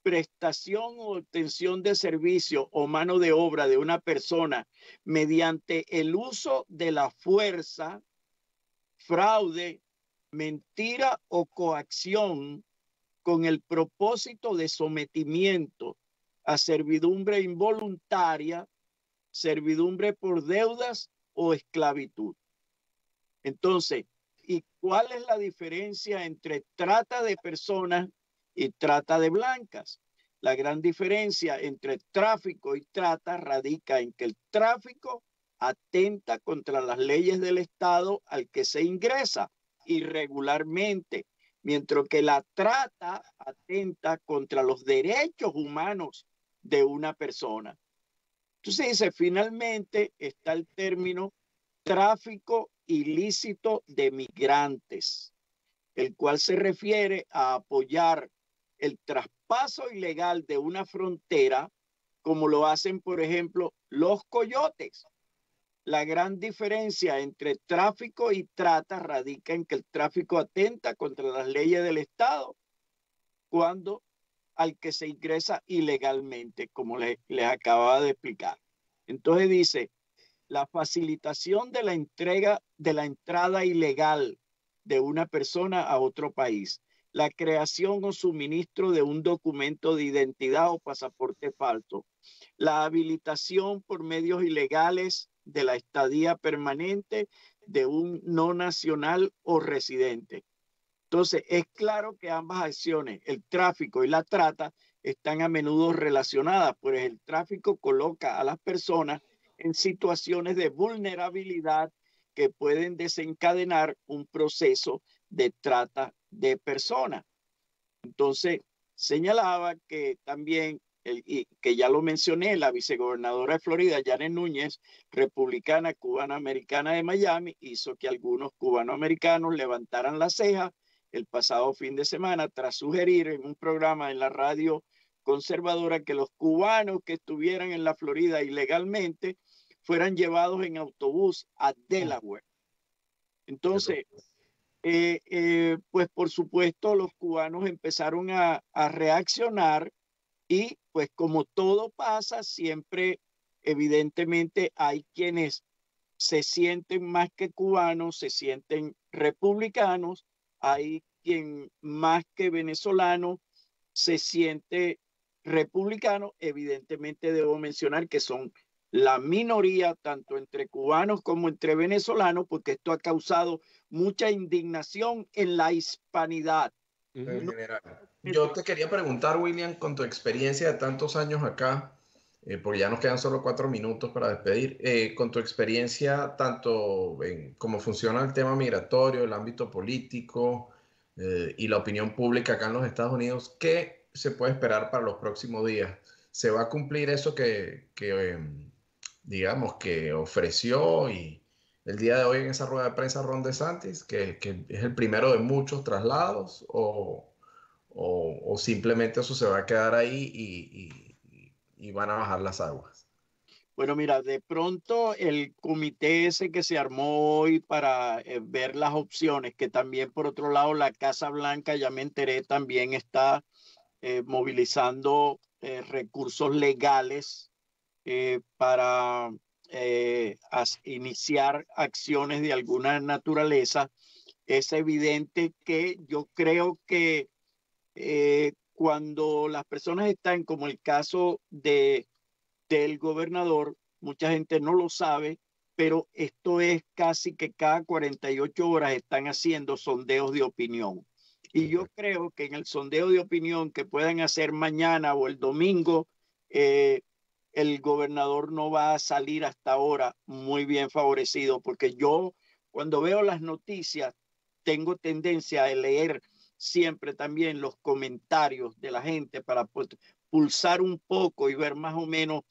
S4: prestación o obtención de servicio o mano de obra de una persona mediante el uso de la fuerza, fraude, mentira o coacción con el propósito de sometimiento a servidumbre involuntaria, servidumbre por deudas o esclavitud. Entonces, ¿y cuál es la diferencia entre trata de personas y trata de blancas? La gran diferencia entre tráfico y trata radica en que el tráfico atenta contra las leyes del Estado al que se ingresa irregularmente mientras que la trata atenta contra los derechos humanos de una persona. Entonces dice, finalmente está el término tráfico ilícito de migrantes, el cual se refiere a apoyar el traspaso ilegal de una frontera, como lo hacen, por ejemplo, los coyotes, la gran diferencia entre tráfico y trata radica en que el tráfico atenta contra las leyes del Estado cuando al que se ingresa ilegalmente, como les, acababa de explicar. Entonces dice, la facilitación de la entrega de la entrada ilegal de una persona a otro país. la creación o suministro de un documento de identidad o pasaporte falso, la habilitación por medios ilegales de la estadía permanente de un no nacional o residente. Entonces, es claro que ambas acciones, el tráfico y la trata, están a menudo relacionadas, pues el tráfico coloca a las personas en situaciones de vulnerabilidad que pueden desencadenar un proceso de trata de personas. Entonces, señalaba que también, y que ya lo mencioné, la vicegobernadora de Florida, Janet Núñez, republicana cubana-americana de Miami, hizo que algunos cubanoamericanos levantaran la ceja el pasado fin de semana tras sugerir en un programa en la radio conservadora que los cubanos que estuvieran en la Florida ilegalmente fueran llevados en autobús a Delaware. Entonces, eh, eh, pues por supuesto los cubanos empezaron a, a reaccionar y pues como todo pasa, siempre evidentemente hay quienes se sienten más que cubanos, se sienten republicanos, hay quien más que venezolano se siente republicano. Evidentemente debo mencionar que son la minoría, tanto entre cubanos como entre venezolanos, porque esto ha causado mucha indignación en la hispanidad.
S2: En general. Yo te quería preguntar, William, con tu experiencia de tantos años acá, eh, porque ya nos quedan solo cuatro minutos para despedir, eh, con tu experiencia tanto en cómo funciona el tema migratorio, el ámbito político eh, y la opinión pública acá en los Estados Unidos, ¿qué se puede esperar para los próximos días? ¿Se va a cumplir eso que, que digamos, que ofreció y el día de hoy en esa rueda de prensa Ron DeSantis, que, que es el primero de muchos traslados, o, o, simplemente eso se va a quedar ahí y, y, van a bajar las aguas?
S4: Bueno, mira, de pronto el comité ese que se armó hoy para eh, ver las opciones, que también por otro lado la Casa Blanca, ya me enteré, también está eh, movilizando eh, recursos legales eh, para eh, iniciar acciones de alguna naturaleza, es evidente que yo creo que eh, cuando las personas están, como el caso de, del gobernador, mucha gente no lo sabe, pero esto es casi que cada 48 horas están haciendo sondeos de opinión. Y yo creo que en el sondeo de opinión que puedan hacer mañana o el domingo, eh, el gobernador no va a salir hasta ahora muy bien favorecido, porque yo cuando veo las noticias tengo tendencia a leer siempre también los comentarios de la gente para pues, pulsar un poco y ver más o menos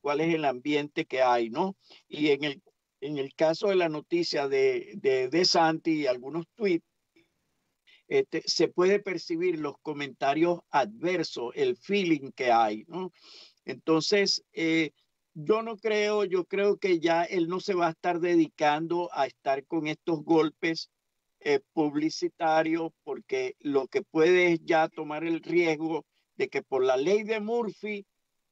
S4: cuál es el ambiente que hay, ¿no? Y en el, en el caso de la noticia de, de, de Santi y algunos tweets, este, se puede percibir los comentarios adversos, el feeling que hay, ¿no? Entonces, eh, yo no creo, yo creo que ya él no se va a estar dedicando a estar con estos golpes eh, publicitarios porque lo que puede es ya tomar el riesgo de que por la ley de Murphy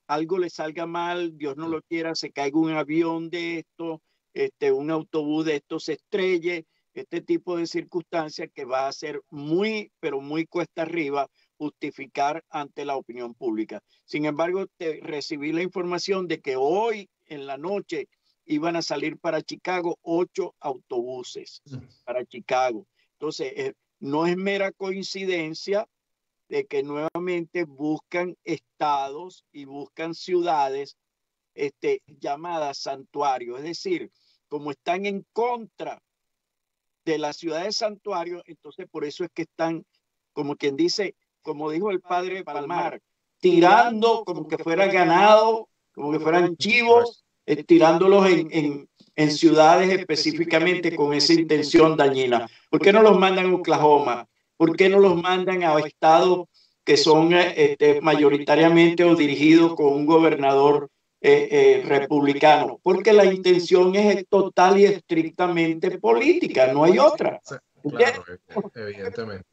S4: algo le salga mal, Dios no lo quiera, se caiga un avión de esto, este, un autobús de estos se estrelle, este tipo de circunstancias que va a ser muy, pero muy cuesta arriba justificar ante la opinión pública. Sin embargo, te, recibí la información de que hoy en la noche iban a salir para Chicago ocho autobuses para Chicago. Entonces, eh, no es mera coincidencia de que nuevamente buscan estados y buscan ciudades este, llamadas santuarios. Es decir, como están en contra de la ciudad de santuario, entonces por eso es que están, como quien dice, como dijo el padre Palmar, tirando como que fuera ganado, como que fueran chivos, eh, tirándolos en, en, ciudades específicamente con esa intención dañina. ¿Por qué no los mandan a Oklahoma? ¿Por qué no los mandan a estados que son eh, este, mayoritariamente o dirigidos con un gobernador eh, republicano? Porque la intención es total y estrictamente política, no hay otra.
S2: Claro, evidentemente.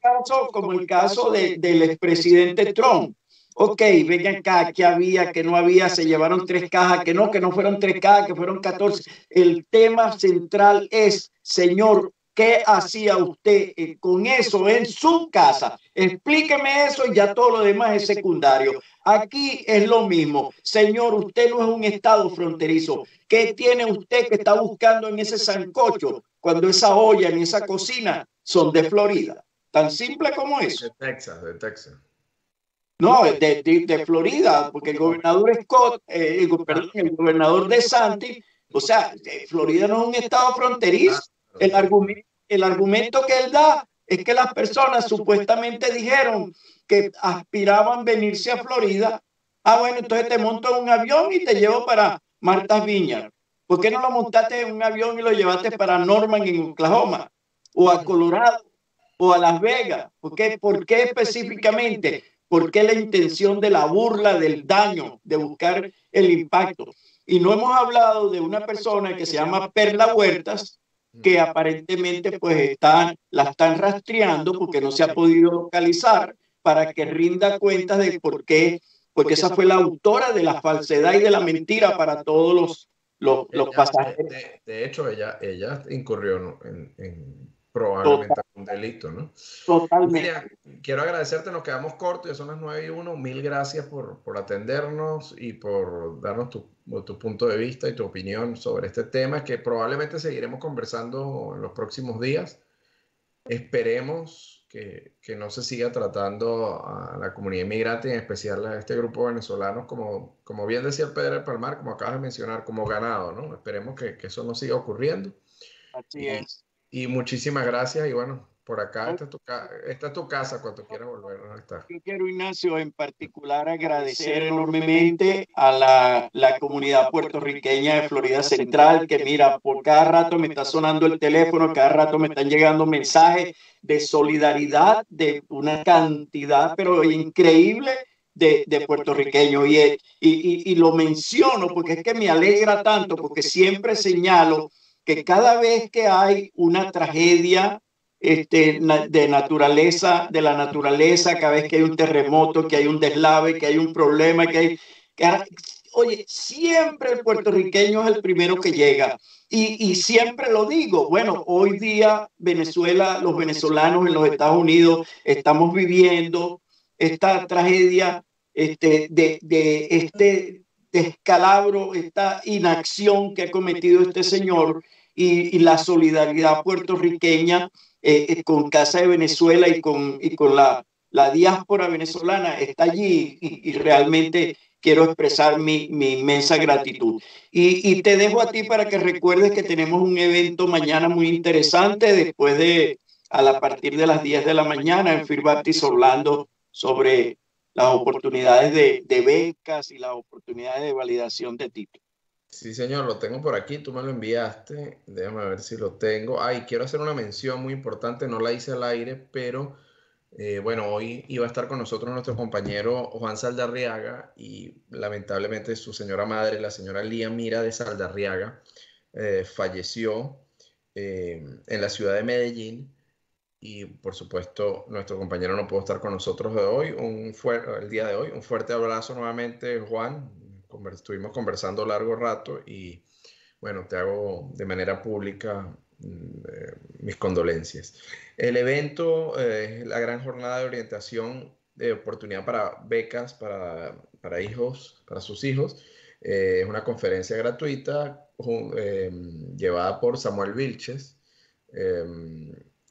S4: Como el caso de, del expresidente Trump. Ok, vengan acá, que había, que no había, se llevaron tres cajas, que no, que no fueron tres cajas, que fueron 14. El tema central es, señor, ¿Qué hacía usted eh, con eso en su casa? Explíqueme eso y ya todo lo demás es secundario. Aquí es lo mismo. Señor, usted no es un estado fronterizo. ¿Qué tiene usted que está buscando en ese sancocho cuando esa olla en esa cocina son de Florida? Tan simple como eso.
S2: De Texas, de Texas.
S4: No, de, de, Florida, porque el gobernador Scott, eh, perdón, el gobernador de Santi, o sea, Florida no es un estado fronterizo. El argumento, el argumento que él da es que las personas supuestamente dijeron que aspiraban venirse a Florida. Ah, bueno, entonces te monto en un avión y te llevo para Martha's Viña. ¿Por qué no lo montaste en un avión y lo llevaste para Norman en Oklahoma? O a Colorado o a Las Vegas. ¿Por qué, ¿Por qué específicamente? ¿Por qué la intención de la burla, del daño, de buscar el impacto? Y no hemos hablado de una persona que se llama Perla Huertas, que aparentemente pues están, la están rastreando porque no se ha podido localizar para que rinda cuentas de por qué, porque esa fue la autora de la falsedad y de la mentira para todos los, los, los pasajeros.
S2: De, hecho, ella, ella incurrió en, en probablemente un delito, ¿no?
S4: Totalmente.
S2: quiero agradecerte, nos quedamos cortos, ya son las 9 y 1. Mil gracias por, por atendernos y por darnos tu, tu, punto de vista y tu opinión sobre este tema que probablemente seguiremos conversando en los próximos días. Esperemos que, que no se siga tratando a la comunidad inmigrante, en especial a este grupo de venezolanos, como, como bien decía Pedro Palmar, como acabas de mencionar, como ganado, ¿no? Esperemos que, que eso no siga ocurriendo.
S4: Así es.
S2: Y muchísimas gracias. Y bueno, por acá, esta es tu, esta es tu casa cuando quieras volver estar.
S4: Yo quiero, Ignacio, en particular agradecer enormemente a la, la, comunidad puertorriqueña de Florida Central, que mira, por cada rato me está sonando el teléfono, cada rato me están llegando mensajes de solidaridad, de una cantidad, pero increíble. De, de puertorriqueños y, y, y lo menciono porque es que me alegra tanto, porque siempre señalo que cada vez que hay una tragedia este, de naturaleza, de la naturaleza, cada vez que hay un terremoto, que hay un deslave, que hay un problema, que hay... oye, siempre el puertorriqueño es el primero que llega. Y, y, siempre lo digo, bueno, hoy día Venezuela, los venezolanos en los Estados Unidos estamos viviendo esta tragedia este, de este descalabro, esta inacción que ha cometido este señor y, la solidaridad puertorriqueña eh, eh, con Casa de Venezuela y con, y con la, la diáspora venezolana está allí y, realmente quiero expresar mi, mi inmensa gratitud. Y, y, te dejo a ti para que recuerdes que tenemos un evento mañana muy interesante después de, a, la, partir de las 10 de la mañana en Fear Baptist Orlando sobre las oportunidades de, de, becas y las oportunidades de validación de títulos.
S2: Sí, señor, lo tengo por aquí, tú me lo enviaste, déjame ver si lo tengo. Ay, quiero hacer una mención muy importante, no la hice al aire, pero eh, bueno, hoy iba a estar con nosotros nuestro compañero Juan Saldarriaga y lamentablemente su señora madre, la señora Lía Mira de Saldarriaga, eh, falleció eh, en la ciudad de Medellín y por supuesto nuestro compañero no pudo estar con nosotros de hoy, un el día de hoy. Un fuerte abrazo nuevamente, Juan. Estuvimos conversando largo rato y bueno, te hago de manera pública mm, eh, mis condolencias. El evento eh, es la gran jornada de orientación de oportunidad para becas para, para hijos, para sus hijos. Eh, es una conferencia gratuita llevada por Samuel Vilches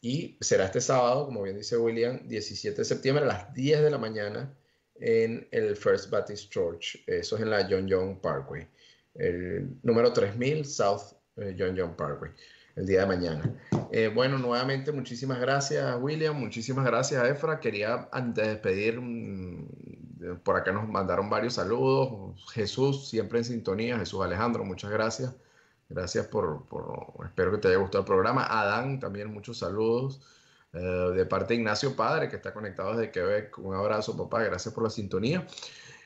S2: y será este sábado, como bien dice William, 17 de septiembre a las 10 de la mañana en el First Baptist Church. Eso es en la John Young Parkway. El número 3000 South eh, John Young Parkway. El día de mañana. Eh, bueno, nuevamente muchísimas gracias William, muchísimas gracias Efra. Quería antes de despedir, mm, por acá nos mandaron varios saludos. Jesús, siempre en sintonía. Jesús Alejandro, muchas gracias. Gracias por, espero que te haya gustado el programa. Adán, también muchos saludos. Eh, de parte de Ignacio Padre, que está conectado desde Quebec. Un abrazo, papá. Gracias por la sintonía.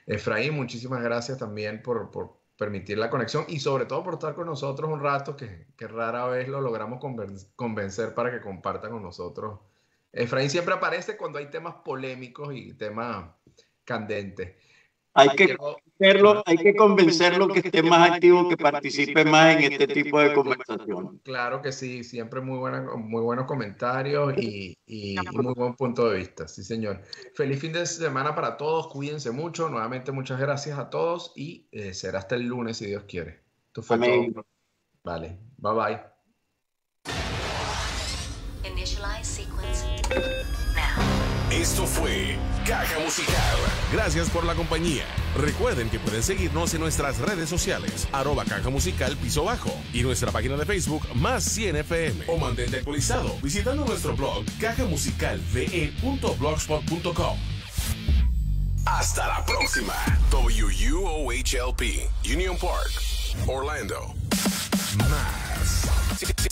S2: Efraín, muchísimas gracias también por, permitir la conexión y sobre todo por estar con nosotros un rato, que, que rara vez lo logramos convencer para que comparta con nosotros. Efraín siempre aparece cuando hay temas polémicos y temas candentes.
S4: Hay que, convencerlo, hay que convencerlo que esté más activo, que participe más en este tipo de conversación.
S2: Claro que sí, siempre muy, buena, muy buenos comentarios y, y, muy buen punto de vista. Sí, señor. Feliz fin de semana para todos, cuídense mucho. Nuevamente, muchas gracias a todos y eh, será hasta el lunes, si Dios quiere. Esto fue todo. Vale, bye bye.
S3: Esto fue Caja Musical. Gracias por la compañía. Recuerden que pueden seguirnos en nuestras redes sociales, arroba Caja Musical Piso Bajo, y nuestra página de Facebook, más 100 FM. O mantente actualizado visitando nuestro blog, cajamusicalve.blogspot.com. Hasta la próxima. WUOHLP, Union Park, Orlando. Más.